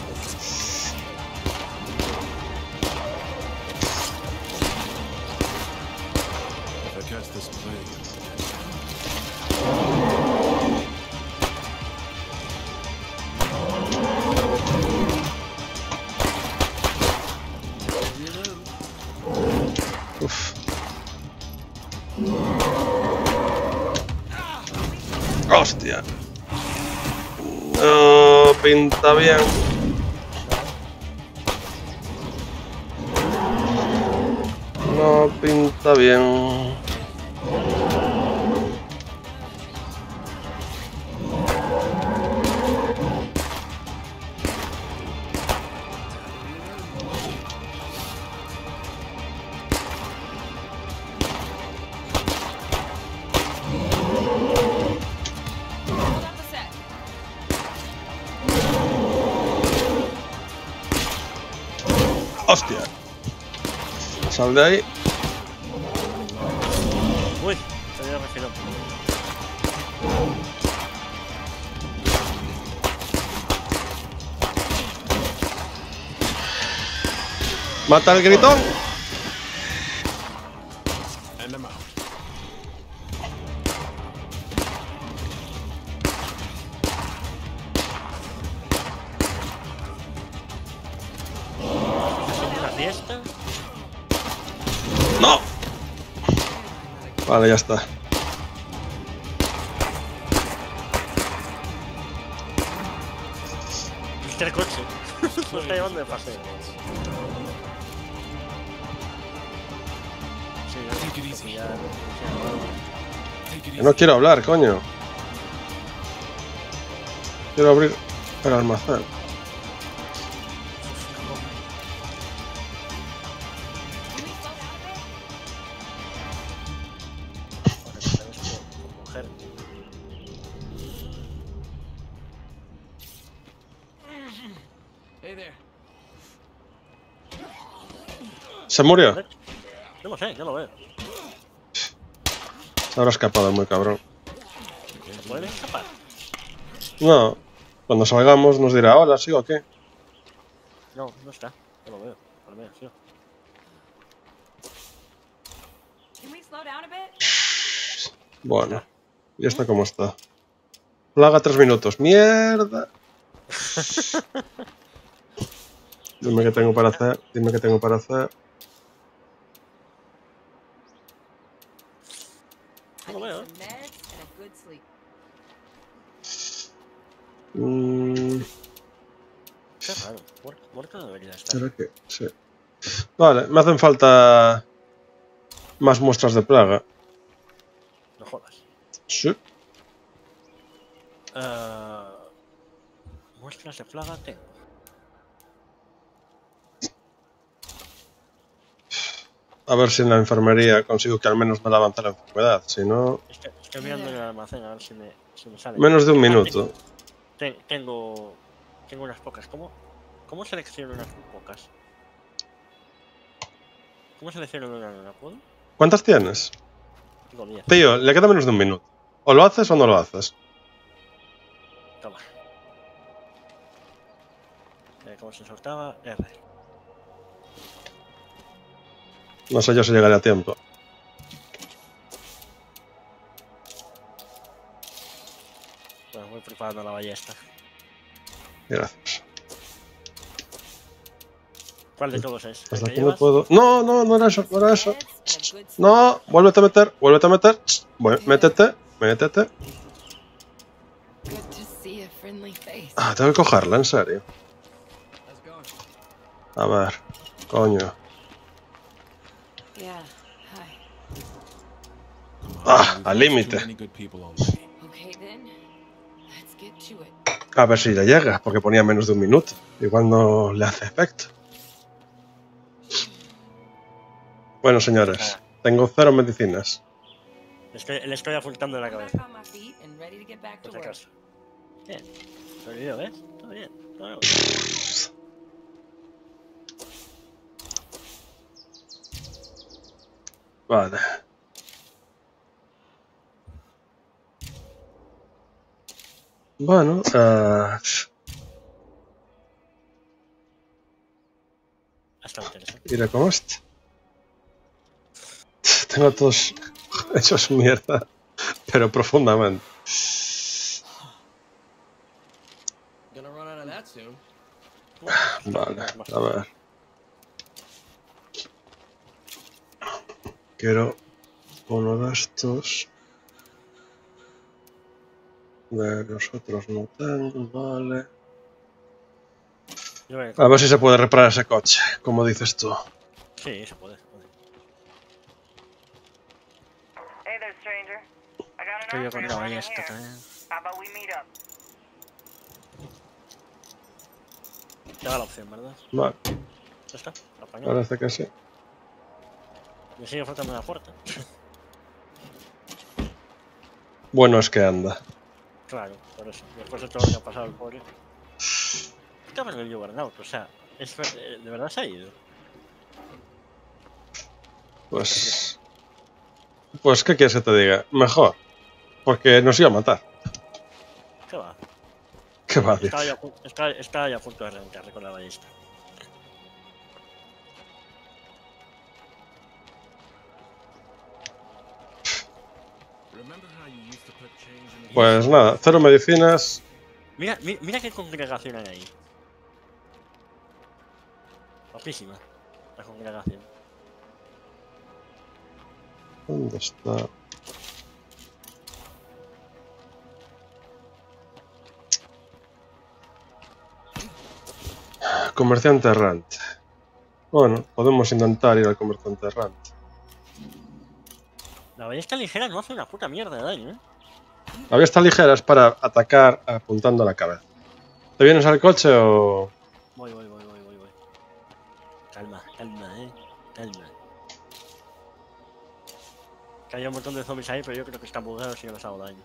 Pinta bien. De ahí. Uy, te dio refilón. ¡Mata al gritón! Está. ¿Viste el coche? Lo está llevando de paseo. No quiero hablar, coño. Quiero abrir el almacén. ¿Se murió? Yo lo sé, yo lo veo. Se habrá escapado muy cabrón. ¿Se pueden escapar? No. Cuando salgamos nos dirá, hola, ¿sigo qué? No, no está. Yo lo veo. Al menos, sí. Bueno. ¿Y esta cómo está? Plaga tres minutos. ¡Mierda! Dime qué tengo para hacer. Dime qué tengo para hacer. I Well, need well. some meds and a good sleep. Mm, Qué raro. Muerto, muerto debería estar. ¿Será que? Sí. Vale, me hacen falta más muestras de plaga. No jodas. Sí. Eh, muestras de plaga tengo. A ver si en la enfermería consigo que al menos me la avance la enfermedad. Si no, Estoy, estoy mirando en el almacén a ver si me, si me sale. menos de un Ah, minuto. te- te- tengo, tengo unas pocas. ¿Cómo, ¿Cómo selecciono unas pocas? ¿Cómo selecciono una luna? ¿Puedo? ¿Cuántas tienes? Tengo 10. Tío, le queda menos de un minuto. O lo haces o no lo haces. Toma. Eh, ¿Cómo se soltaba? R. No sé yo si llegaré a tiempo. Bueno, voy preparando la ballesta. Gracias. ¿Cuál de todos es? ¿El Hasta aquí no puedo. No, no, no era eso, no era eso. No, vuélvete a meter, vuélvete a meter. Bueno, métete, métete. Ah, tengo que cogerla, en serio. A ver, coño. Yeah. Hi. Ah, We've al lost límite. too many good people already. Okay then. Let's get to it. A ver si le llega, porque ponía menos de un minuto. Igual no le hace efecto. Bueno, señores, tengo cero medicinas. Le estoy, le estoy apuntando en la cabeza. Por acaso. Bien. Sobrevivido, ¿ves? Todo bien. Todo bien. Vale. Bueno, eh, Hasta interesante. iré con este. Tengo todos hechos mierda, pero profundamente. Gonna run out of that soon. Vale, a ver. Quiero uno de estos. De los otros no tengo, vale. A ver si se puede reparar ese coche, como dices tú. Sí, se puede. se puede. Hey there, stranger. I got an Estoy yo con operator la ballesta también. Te da la opción, ¿verdad? Vale, Ya está. Apañado. parece que sí. Me sigue faltando una puerta. Bueno es que anda. Claro, por eso. Después de todo lo que ha pasado el pobre. Estaba en el Juggernaut, o sea, es, eh, de verdad se ha ido. Pues. Pues, ¿qué quieres que te diga? Mejor. Porque nos iba a matar. ¿Qué va? ¿Qué va? Estaba ya, estaba ya a punto de reventarle con la ballesta. Pues nada, cero medicinas. Mira, mira, mira qué congregación hay ahí. Guapísima. La congregación. ¿Dónde está? Comerciante errante. Bueno, podemos intentar ir al comerciante errante. La ballesta ligera no hace una puta mierda de daño, ¿eh? La ballesta ligera es para atacar apuntando a la cabeza. ¿Te vienes al coche o...? Voy, voy, voy, voy, voy, voy. Calma, calma, eh. Calma. Que hay un montón de zombies ahí, pero yo creo que están bugueados y no les hago daño.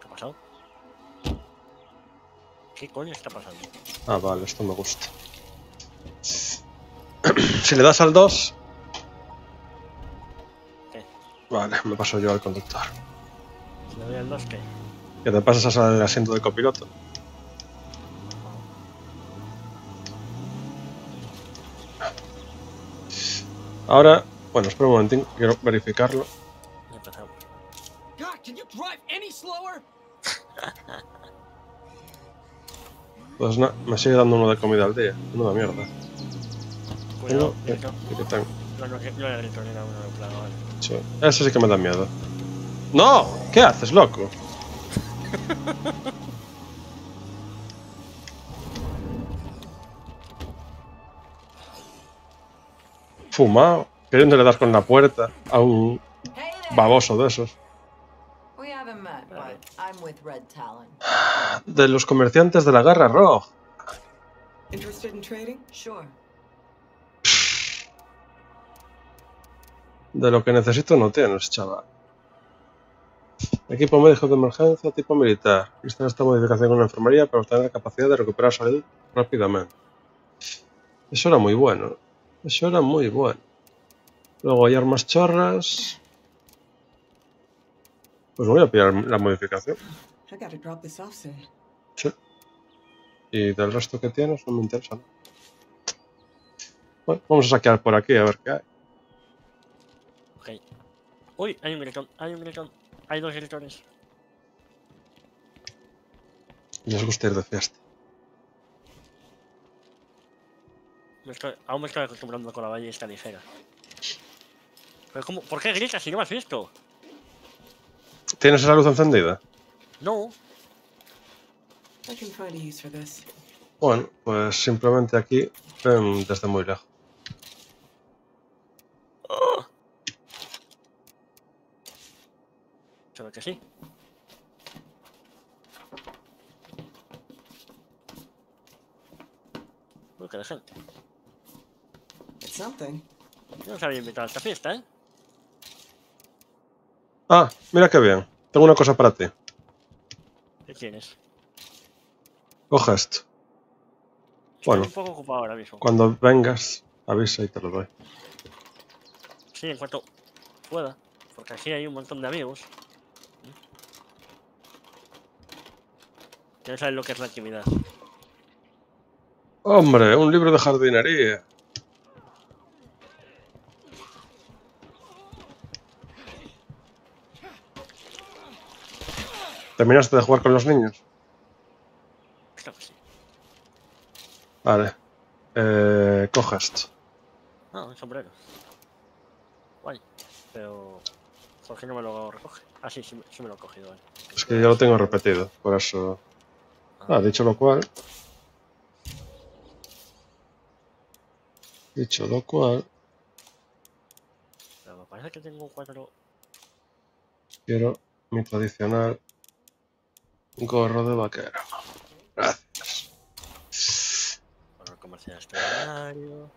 ¿Qué ha pasado? ¿Qué coño está pasando? Ah, vale, esto me gusta. si le das al 2... Vale, me paso yo al conductor. Le doy al 2, ¿qué? Que te pasas al asiento de copiloto. Ahora, bueno, espera un momentín, quiero verificarlo. Pues nada, me sigue dando uno de comida al día. Una mierda. Cuidado. ¿y qué tengo? No, no, que- no plano, vale. Sí. Ese sí que me da miedo. ¡No! ¿Qué haces, loco? Fumado. ¿Qué le das con la puerta a un baboso de esos? De los comerciantes de la Guerra Roja. Interested in trading? Sure. De lo que necesito no tienes, chaval. Equipo médico de emergencia tipo militar. Lista esta modificación con la enfermería para obtener la capacidad de recuperar salud rápidamente. Eso era muy bueno. Eso era muy bueno. Luego hay armas chorras. Pues voy a pillar la modificación. I gotta drop this off soon. Sí. Y del resto que tienes no me interesa. Bueno, vamos a saquear por aquí a ver qué hay. Uy, hay un gritón, hay un gritón. Hay dos gritones. Les gusta ir de fiesta. Me estoy- aún me estoy acostumbrando con la ballesta ligera. Pero ¿cómo? ¿Por qué gritas si no me has visto? ¿Tienes esa luz encendida? No. I can find a use for this. Bueno, pues simplemente aquí ven desde muy lejos. Ve que sí. Uy, qué de gente. It's something. Yo no sabía invitar a esta fiesta, ¿eh? Ah, mira qué bien. Tengo una cosa para ti. ¿Qué tienes? Coge esto. Bueno, Estoy un poco ocupado ahora mismo. cuando vengas, avisa y te lo doy. Sí, en cuanto pueda. Porque aquí hay un montón de amigos. No saben lo que es la actividad. Hombre, un libro de jardinería. ¿Terminaste de jugar con los niños? Creo que sí. Vale. Eh, coge esto. Ah, un sombrero. Guay. Pero... ¿Por qué no me lo recoge? Ah, sí, sí, me- sí me lo he cogido, vale. Es que ya lo tengo repetido, por eso. Ah, dicho lo cual. Dicho lo cual, Pero me parece que tengo un cuadro... quiero mi tradicional gorro de vaquero. Gracias. El comercial extraordinario.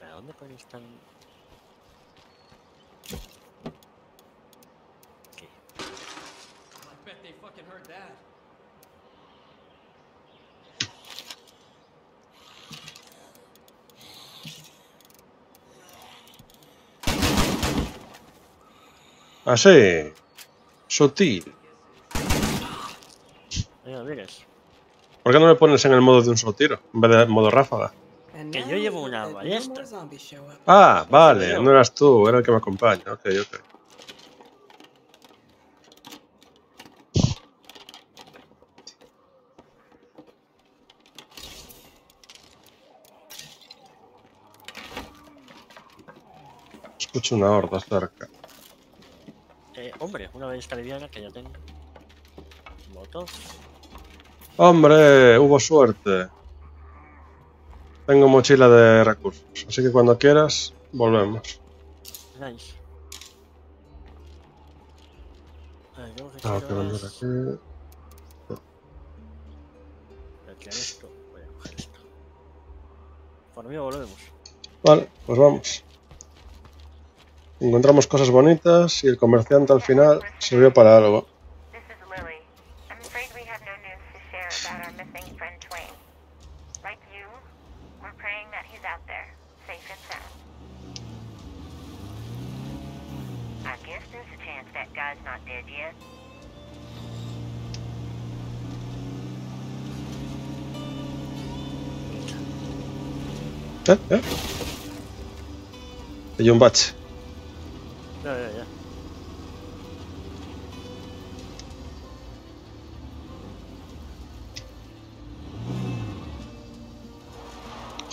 ¿De dónde coño están? Aquí. I bet they fucking heard that. Así. Sutil. Mira, mires. ¿Por qué no me pones en el modo de un solo tiro? En vez de modo ráfaga. Que yo llevo una ballesta. Ah, vale, no eras tú, era el que me acompaña. Ok, ok. Escucho una horda cerca. Eh, hombre, una ballesta liviana que ya tengo. Molotov. ¡Hombre! Hubo suerte. Tengo mochila de recursos, así que cuando quieras, volvemos. Nice. A yo lo que quiero vender es aquí. retirar esto. Voy a coger esto. Por mí volvemos. Vale, pues vamos. Encontramos cosas bonitas y el comerciante al final sirvió para algo. This is Lily. I'm afraid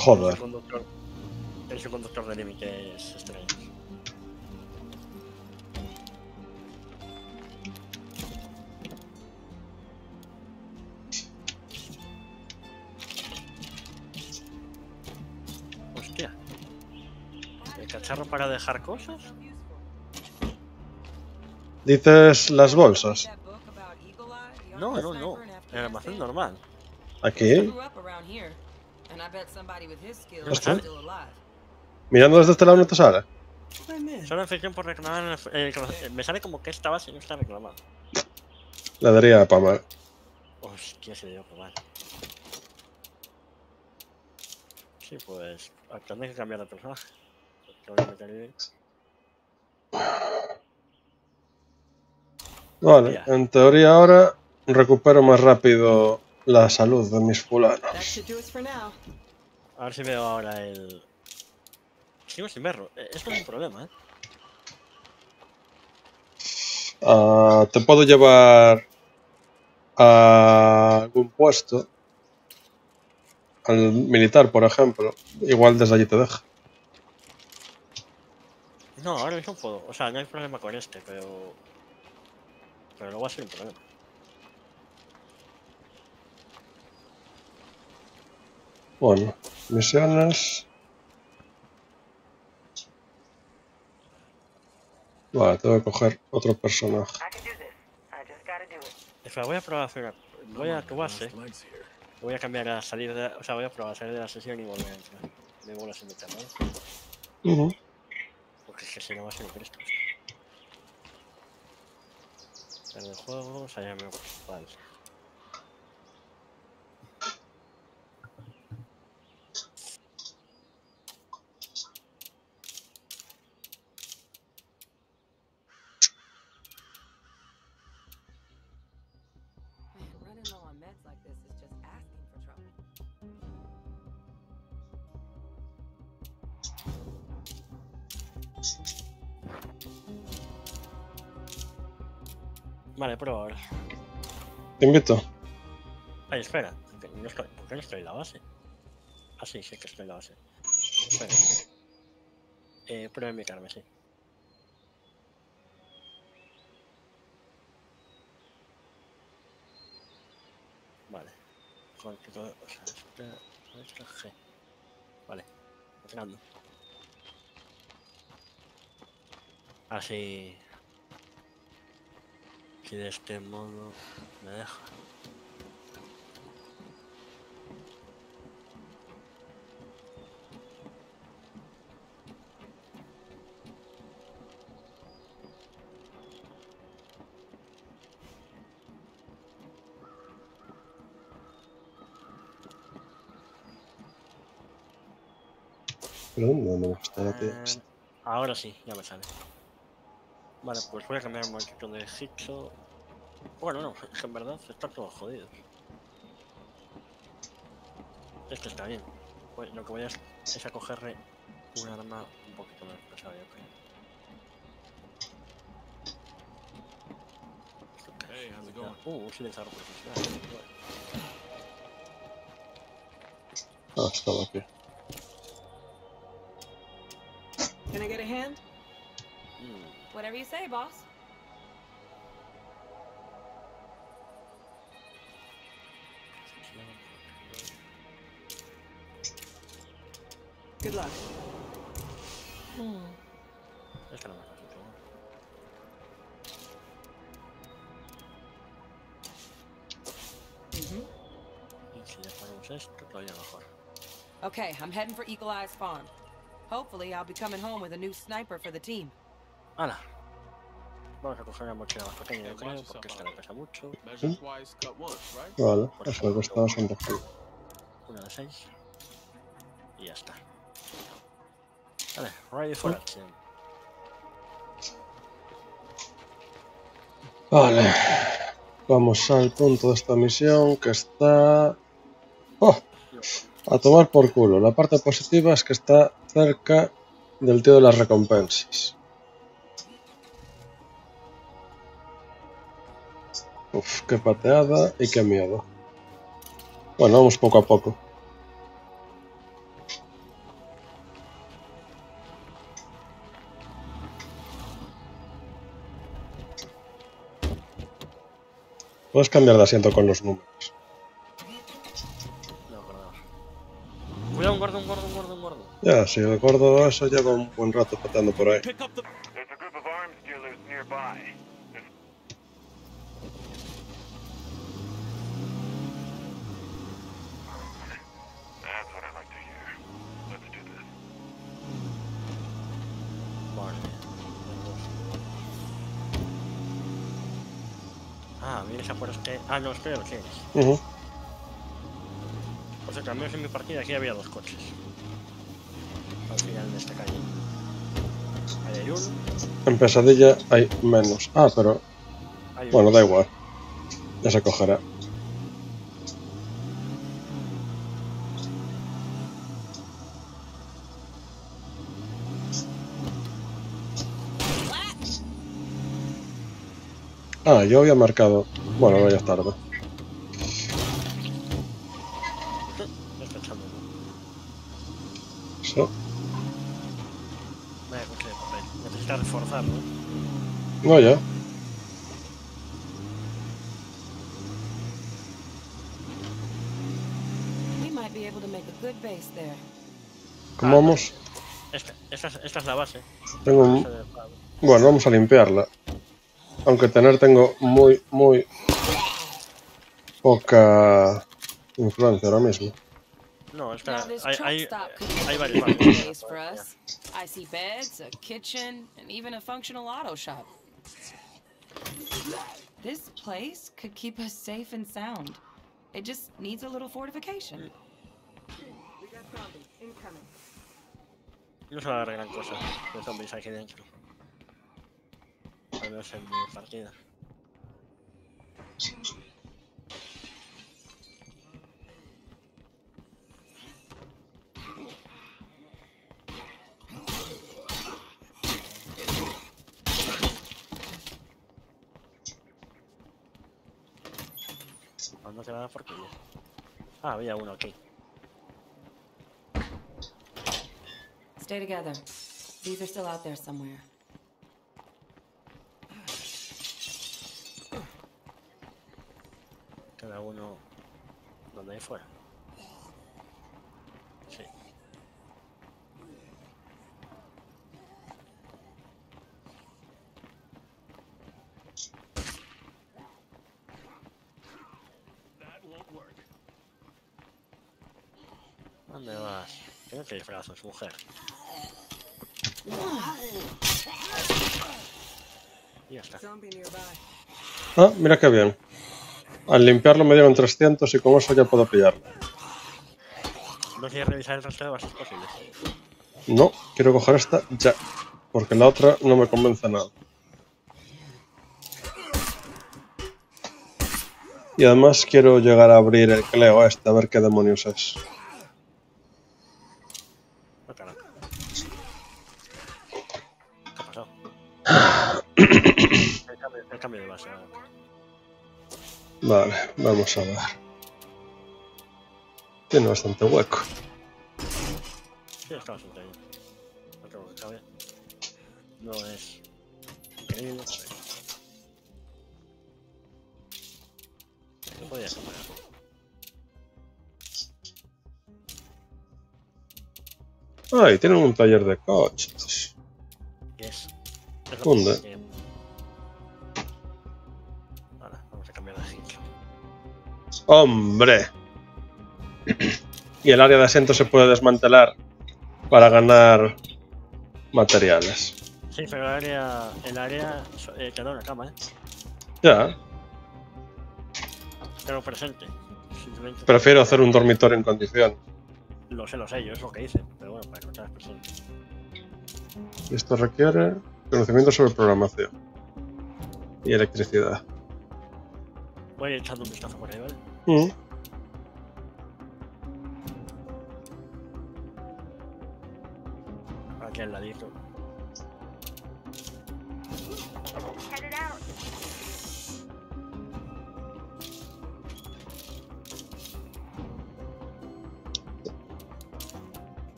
Joder. El conductor, el conductor de límite es extraño. Hostia. ¿El cacharro para dejar cosas? Dices las bolsas. No, no, no. El almacén normal. Aquí. Alive. Mirando desde este lado no te sale. Solo afición por reclamar. en el- el cono- me sale como que esta base no está reclamada. Le daría para mal. Hostia, se dio mal. Sí, pues. Tendré que cambiar de personaje. Porque voy a meter ahí. Vale, en teoría ahora recupero más rápido la salud de mis fulanos. A ver si veo ahora el. Sigo sin verlo. Eh, Esto es un problema, ¿eh? Ah, te puedo llevar a algún puesto. Al militar, por ejemplo. Igual desde allí te deja. No, ahora mismo puedo. O sea, no hay problema con este, pero. Pero luego va a ser un problema. Bueno, misiones. Vale, tengo que coger otro personaje. Espera, voy a probar a hacer una. Voy a tu base. Voy a cambiar a salir de. O sea, voy a probar a salir de la sesión y volver a entrar. Me vuelvo a ser meter, ¿vale? Ujú. Porque es que si no va a ser un Cristo. En el juego, salirme vale. Vale, prueba ahora. Te invito. Ay, espera. no estoy- ¿Por qué no estoy en la base? Ah, sí, sí que estoy en la base. Espera. Eh, prueba mi carne, sí. Vale. Control, o sea, espera, G. Vale. Entrando. Así. Si de este modo me deja. ¿Pero dónde me está la tía? Eh, Ahora sí, ya me sale. Vale, pues voy a cambiar un momentito de Hitcho. Bueno, no, es que en verdad está todo jodido. Este está bien. Pues lo que voy a es, es a cogerle un arma un poquito más pesada, yo creo. Hey, how's it going? Uh, un silenciador profesional. Ah, estaba aquí. Can I get a hand? Mm, Whatever you say, boss. Good luck. Esta no me fácil, pero bueno. Mm-hmm. Y si ya ponemos esto, todavía mejor. Okay, I'm heading for Eagle Eye's farm. Hopefully, I'll be coming home with a new sniper for the team. ¡Hala! Vamos a coger una mochila más pequeña, yo creo, porque esta no pesa mucho. Vale, eso me cuesta bastante frío. Una de seis. Y ya está. Vale, ready for action. Vale. Vamos al punto de esta misión que está... ¡Oh! A tomar por culo. La parte positiva es que está cerca del tío de las recompensas. Uf, qué pateada y qué miedo. Bueno, vamos poco a poco. Puedes cambiar de asiento con los números. No, perdón. Cuidado, un gordo, un gordo, un gordo, un gordo. Ya, si recuerdo eso, lleva un buen rato pateando por ahí. Pick up the. There's a group of arms dealers nearby. Ah, vienes a por este. Ah, no, este tienes. Ujú. Por cierto, al menos en mi partida aquí había dos coches. Al final de esta calle. Ahí hay uno. En pesadilla hay menos. Ah, pero bueno, da igual. Ya se cogerá. Ah, yo había marcado. Bueno, no, ya es tarde. Me está echando. Eso. Vaya coche de papel. Necesitas reforzarlo. No, ya. We might be able to make a good base there. ¿Cómo vamos? Esta, esta, es- esta es la base. Tengo. Bueno, vamos a limpiarla. Aunque tener tengo muy, muy poca influencia ahora mismo. No, this Hay, hay, varios. I see beds, a kitchen, and even a functional auto shop. This place could keep us safe and sound. It just needs a little fortification. No se va a dar gran cosa de zombies aquí dentro. Al menos en mi partida. ¿Cuándo se va a culo? Ah, había uno aquí. Stay together. These are still out there somewhere. Cada uno donde hay fuera. Sí. ¿Dónde vas? Que brazos, mujer. Y ya está. Ah, mira qué bien. Al limpiarlo me dieron 300 y con eso ya puedo pillarlo. ¿No quieres revisar el resto de bases posibles? No, quiero coger esta ya. Porque la otra no me convence nada. Y además quiero llegar a abrir el Cleo este, a ver qué demonios es. Vale, vamos a ver. Tiene bastante hueco. Sí, está bastante bien. No tengo que cabe. No es increíble. podía. Ay, tienen un taller de coches. ¿Dónde? ¡Hombre! Y el área de asiento se puede desmantelar para ganar materiales. Sí, pero el área. El área. Eh, te da una cama, eh. Ya, Tengo presente. Simplemente. prefiero hacer un dormitorio en condición. Lo sé, lo sé, yo es lo que hice. Pero bueno, para que tengas presente. Esto requiere conocimiento sobre programación y electricidad. Voy a ir echando un vistazo por ahí, ¿vale? Mm. Aquí al ladito.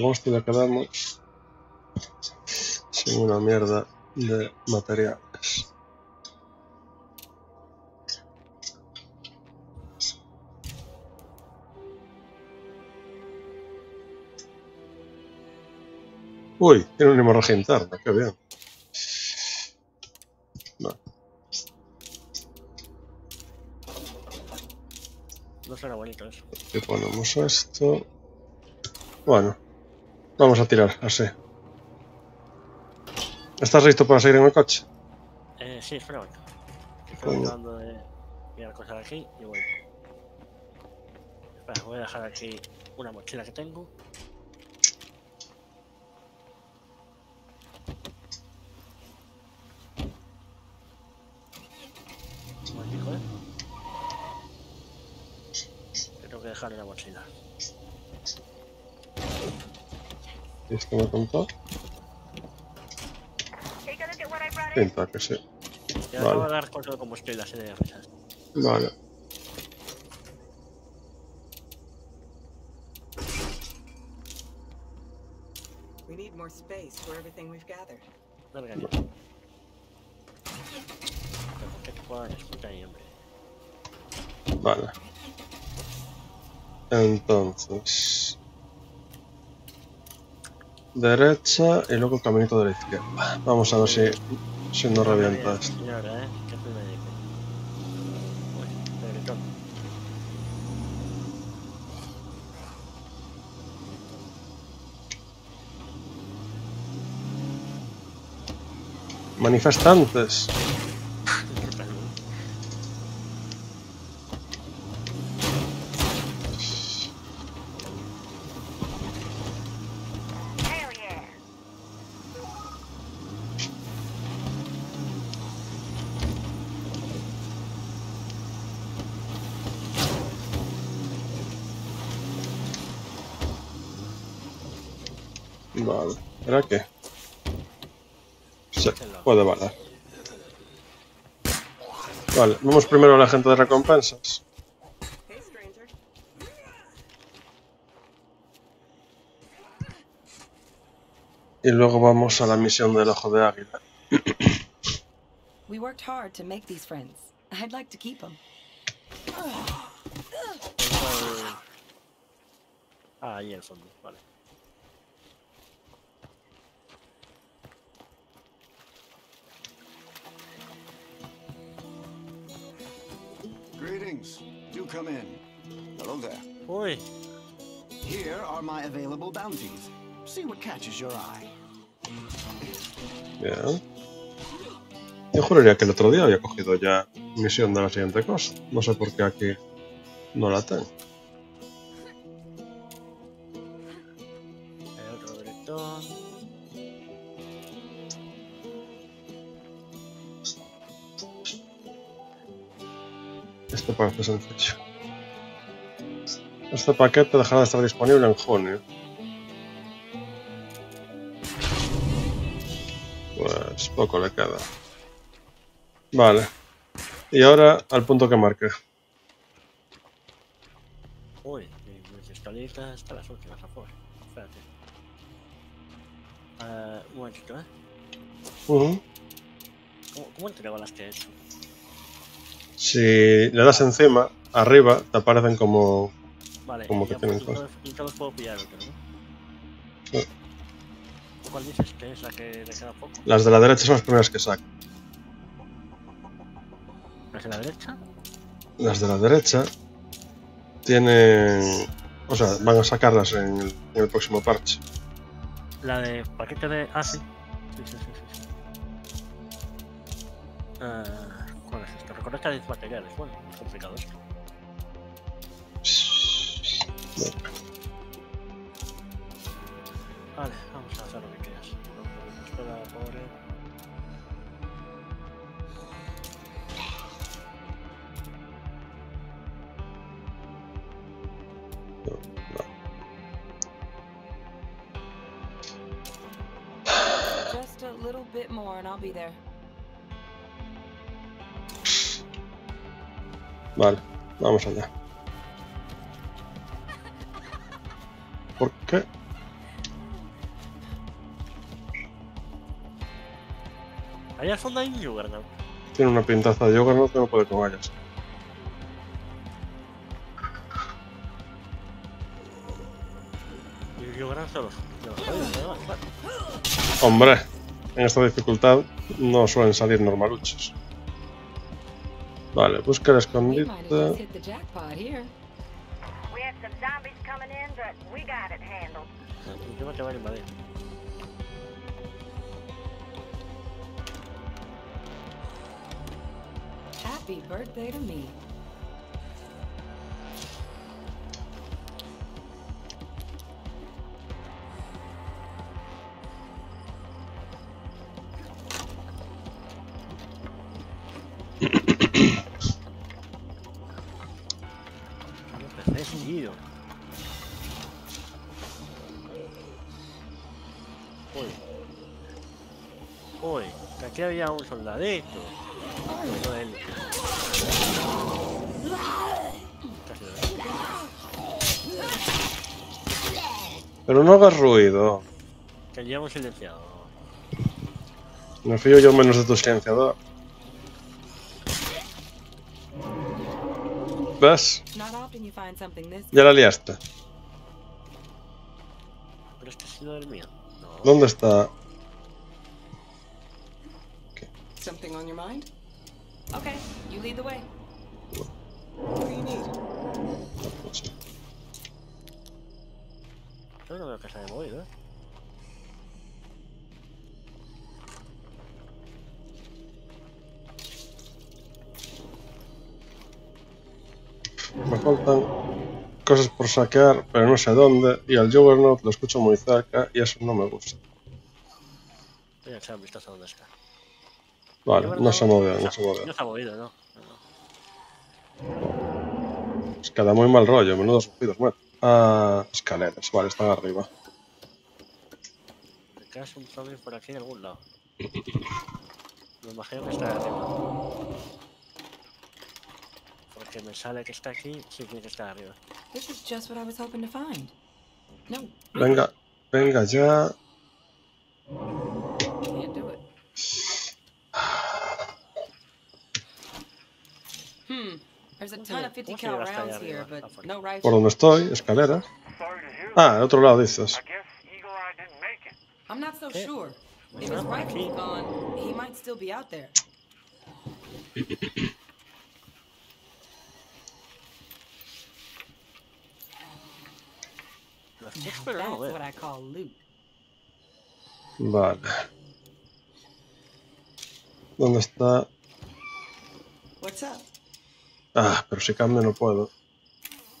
Con esto ya quedamos sin una mierda de materiales. Uy, tiene una hemorragia interna, qué bien. No, No será bonito eso. aquí ponemos esto. Bueno, vamos a tirar así. ¿Estás listo para seguir en el coche? Eh, sí, espera Estoy acabando de mirar cosas aquí y voy. Espera, voy a dejar aquí una mochila que tengo. Un momentico, ¿eh? Que tengo que dejar en la mochila. ¿Esto me contó? Take a look at what Pinta que sí. Y ahora Vale. voy a dar cuatro de combustible así de risas. Vale. We need more space for everything we've gathered. Me engañes. Pero ¿por qué te puedan escuchar ahí, hombre? Vale. Entonces. Derecha y luego el caminito de la izquierda. Vamos a ver si, si no revienta esto. Señora, ¿eh? Me. Manifestantes. Hell yeah. Vale. ¿Era qué? Sí, puede valer. Vale, vamos primero a la gente de recompensas. Hey, stranger. Y luego vamos a la misión del ojo de águila. We worked hard to make these friends. I'd like to keep them. Tengo el- Ah, ahí el fondo, vale. Greetings. Do come in. Hello there. Uy, Here are my available bounties. See what catches your eye. Bien. Yo juraría que el otro día había cogido ya misión de la siguiente cosa. No sé por qué aquí no la tengo. Este paquete dejará de estar disponible en junio. Pues poco le queda. Vale. Y ahora al punto que marqué. Uy, mi- mis escalitas hasta las últimas afuera. Espérate. Eh, un momentito, ¿eh? ¿Cómo, cómo entrego las que he hecho? Si le das encima, arriba te aparecen como. Vale, como que ya tienen cosas. puedo pillar otro, ¿no? Sí. ¿Cuál dices que es la que le queda poco? Las de la derecha son las primeras que saco. ¿Las de la derecha? Las de la derecha tienen. O sea, van a sacarlas en el, en el próximo parche. La de paquete de. Ah, sí. Sí, sí, sí, sí. sí. 10 materiales. Bueno, es complicado esto. Vale, vamos a hacer lo que quieras. No podemos pobre. Just a little bit more and I'll be there. Vale, vamos allá. ¿Por qué? Allá al fondo hay un Juggernaut. Tiene una pintaza de no Juggernaut de los, de los jodidos, además, claro. Hombre, en esta dificultad no suelen salir normaluchos. Vale, busca la escondite. A invadir. Happy birthday to me. De lo Pero no hagas ruido. Que llevamos silenciado. Me fío yo menos de tu silenciador. ¿Ves? Ya la liaste. Pero este ha sido el mío. No. ¿Dónde está? Something on your mind? Okay, you lead the way. What do you need? Yo no veo que se haya movido, ¿eh? Me faltan cosas por saquear, pero no sé dónde. Y al Juggernaut lo escucho muy cerca y eso no me gusta. Voy a echar un vistazo a dónde está. Vale, no se movió, no no se movió. No se ha movido, ¿no? Es que da muy mal rollo, menudos rugidos, bueno. Ah, escaleras, vale, están arriba. Me caes un zombie por aquí en algún lado. Me imagino que está arriba. Porque me sale que está aquí, sí tiene que estar arriba. This is just what I was hoping to find. No, Venga, venga ya. can't do it. Hmm. There's a ton of 50 cal ¿Cómo se llega hasta rounds allá here, arriba? but no Por rifle. donde estoy, escaleras. Sorry to hear Ah, al otro lado dices. I guess Eagle Eye didn't make it. I'm not so ¿Qué? sure. If his Ah, rifle's aquí. gone, he might still be out there. Los tics, pero no That's lo veo. what I call loot. Vale. ¿Dónde está? What's up? Ah, pero si cambio no puedo.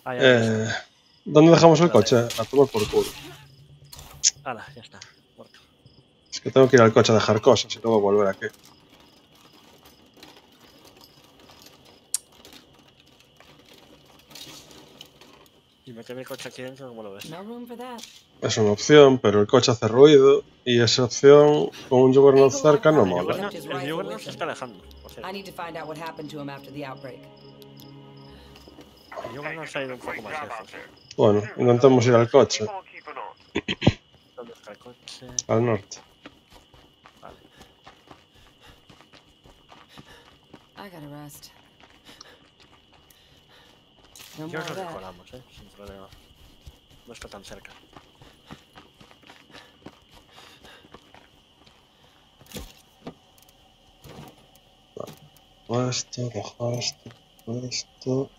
Ah, ya. Eh, ¿Dónde dejamos el coche? A tomar por culo. Hala, ya está. Muerto. Es que tengo que ir al coche a dejar cosas y luego volver aquí. Y meter mi coche aquí dentro, ¿cómo lo ves? No room for that. Es una opción, pero el coche hace ruido y esa opción con un Juggernaut cerca no mola. El Juggernaut se está alejando. Outbreak. El Juggernaut se ha ido un poco más lejos. Bueno, intentemos ir al coche, ¿Dónde está el coche? al norte. Vale. I gotta rest. No Yo nos recolamos, ¿eh? Sin problema. No está tan cerca. Dejo esto, dejo esto, esto.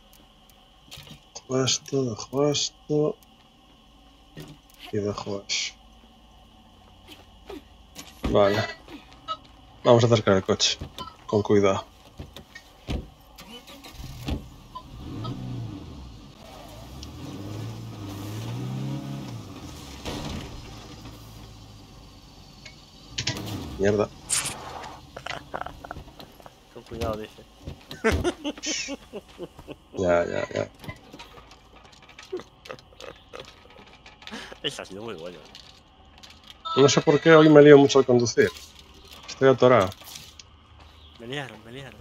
Dejo esto, dejo esto. Y dejo eso. Vale. Vamos a acercar el coche. Con cuidado. Mierda. Con cuidado, dice. Ya, ya, ya. Ese ha sido muy bueno. No sé por qué hoy me lío mucho al conducir. Estoy atorado. Me liaron, me liaron.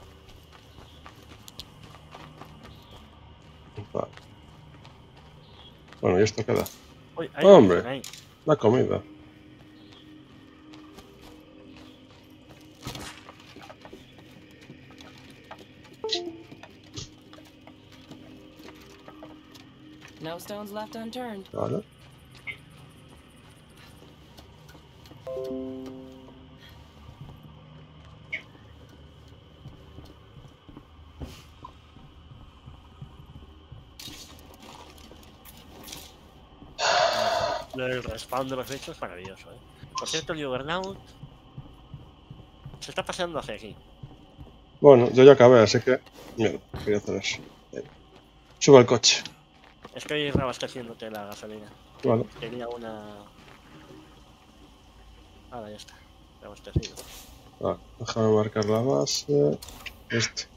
Vale. Bueno, y esto queda. Uy, hay Hombre, ahí. la comida. No stones left unturned. Vale. Del respawn de los bichos es maravilloso, ¿eh? Por cierto, el Juggernaut se está paseando hacia aquí. Bueno, yo ya acabé, así que. Mira, quería hacer eso. Subo al coche. Estoy reabasteciéndote la gasolina. Tenía una... Ahora ya está. Reabastecido. Vale, déjame marcar la base. Este.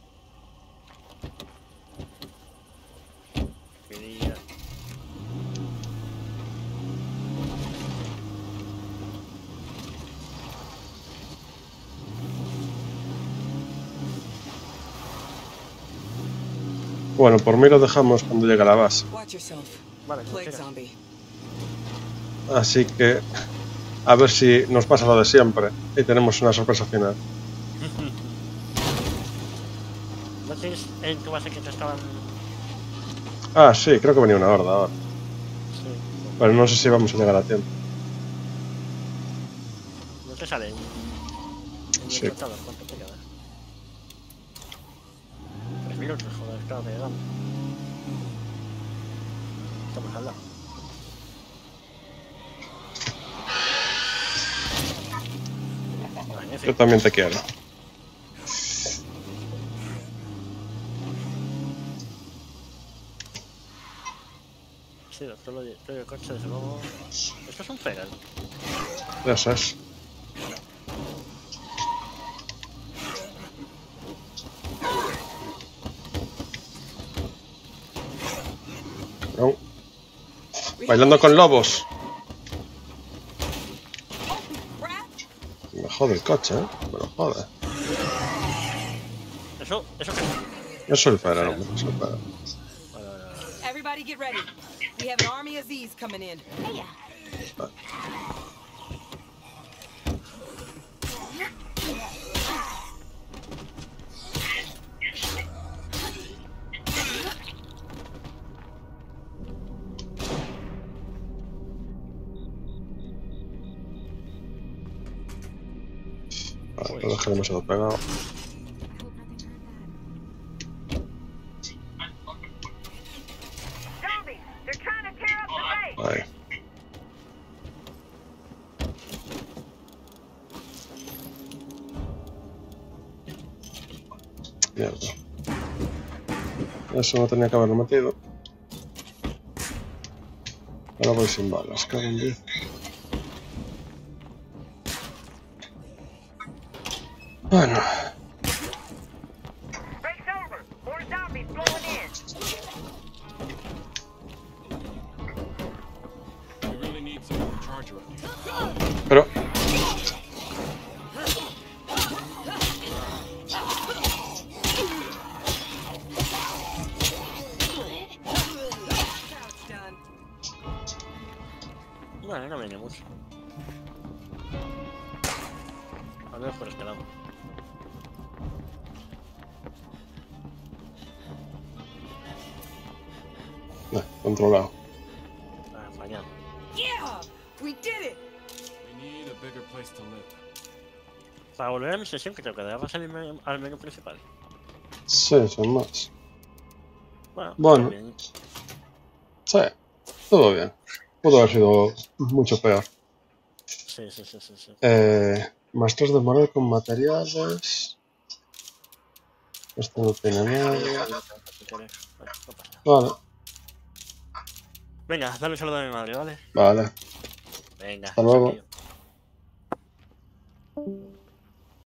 Bueno, por mí lo dejamos cuando llegue a la base. Vale, zombie. Así que. A ver si nos pasa lo de siempre. Y tenemos una sorpresa final. ¿No tienes en tu base que te estaban... Ah, sí, creo que venía una horda ahora. Sí. Pero no sé si vamos a llegar a tiempo. ¿No te sale un Sí. ¿Cuánto te queda? Tres minutos, joder, claro, llegamos. Estamos al lado. Yo también te quiero. Sí, todo lo el coche, desde luego... Esto es un feral. Ya sabes. No. Bailando con lobos. Me jode el coche, ¿eh? Me lo jode. Eso, eso soy el feral, hombre, soy el feral. Everybody get ready. We have an army of these coming in. demasiado pegado. Ahí. Mierda. Eso no tenía que haberlo metido. Ahora voy sin balas, cabrón mi sesión, que te quedabas al menú, al menú principal. Sí, sin más. Bueno, Bueno. Sí, todo bien. Pudo haber sido mucho peor. Sí, sí, sí, sí. sí. Eh, maestros de moral con materiales. Esto no tiene nada. Vale, Venga, dale un saludo a mi madre, ¿vale? vale. Venga, Hasta luego. tío.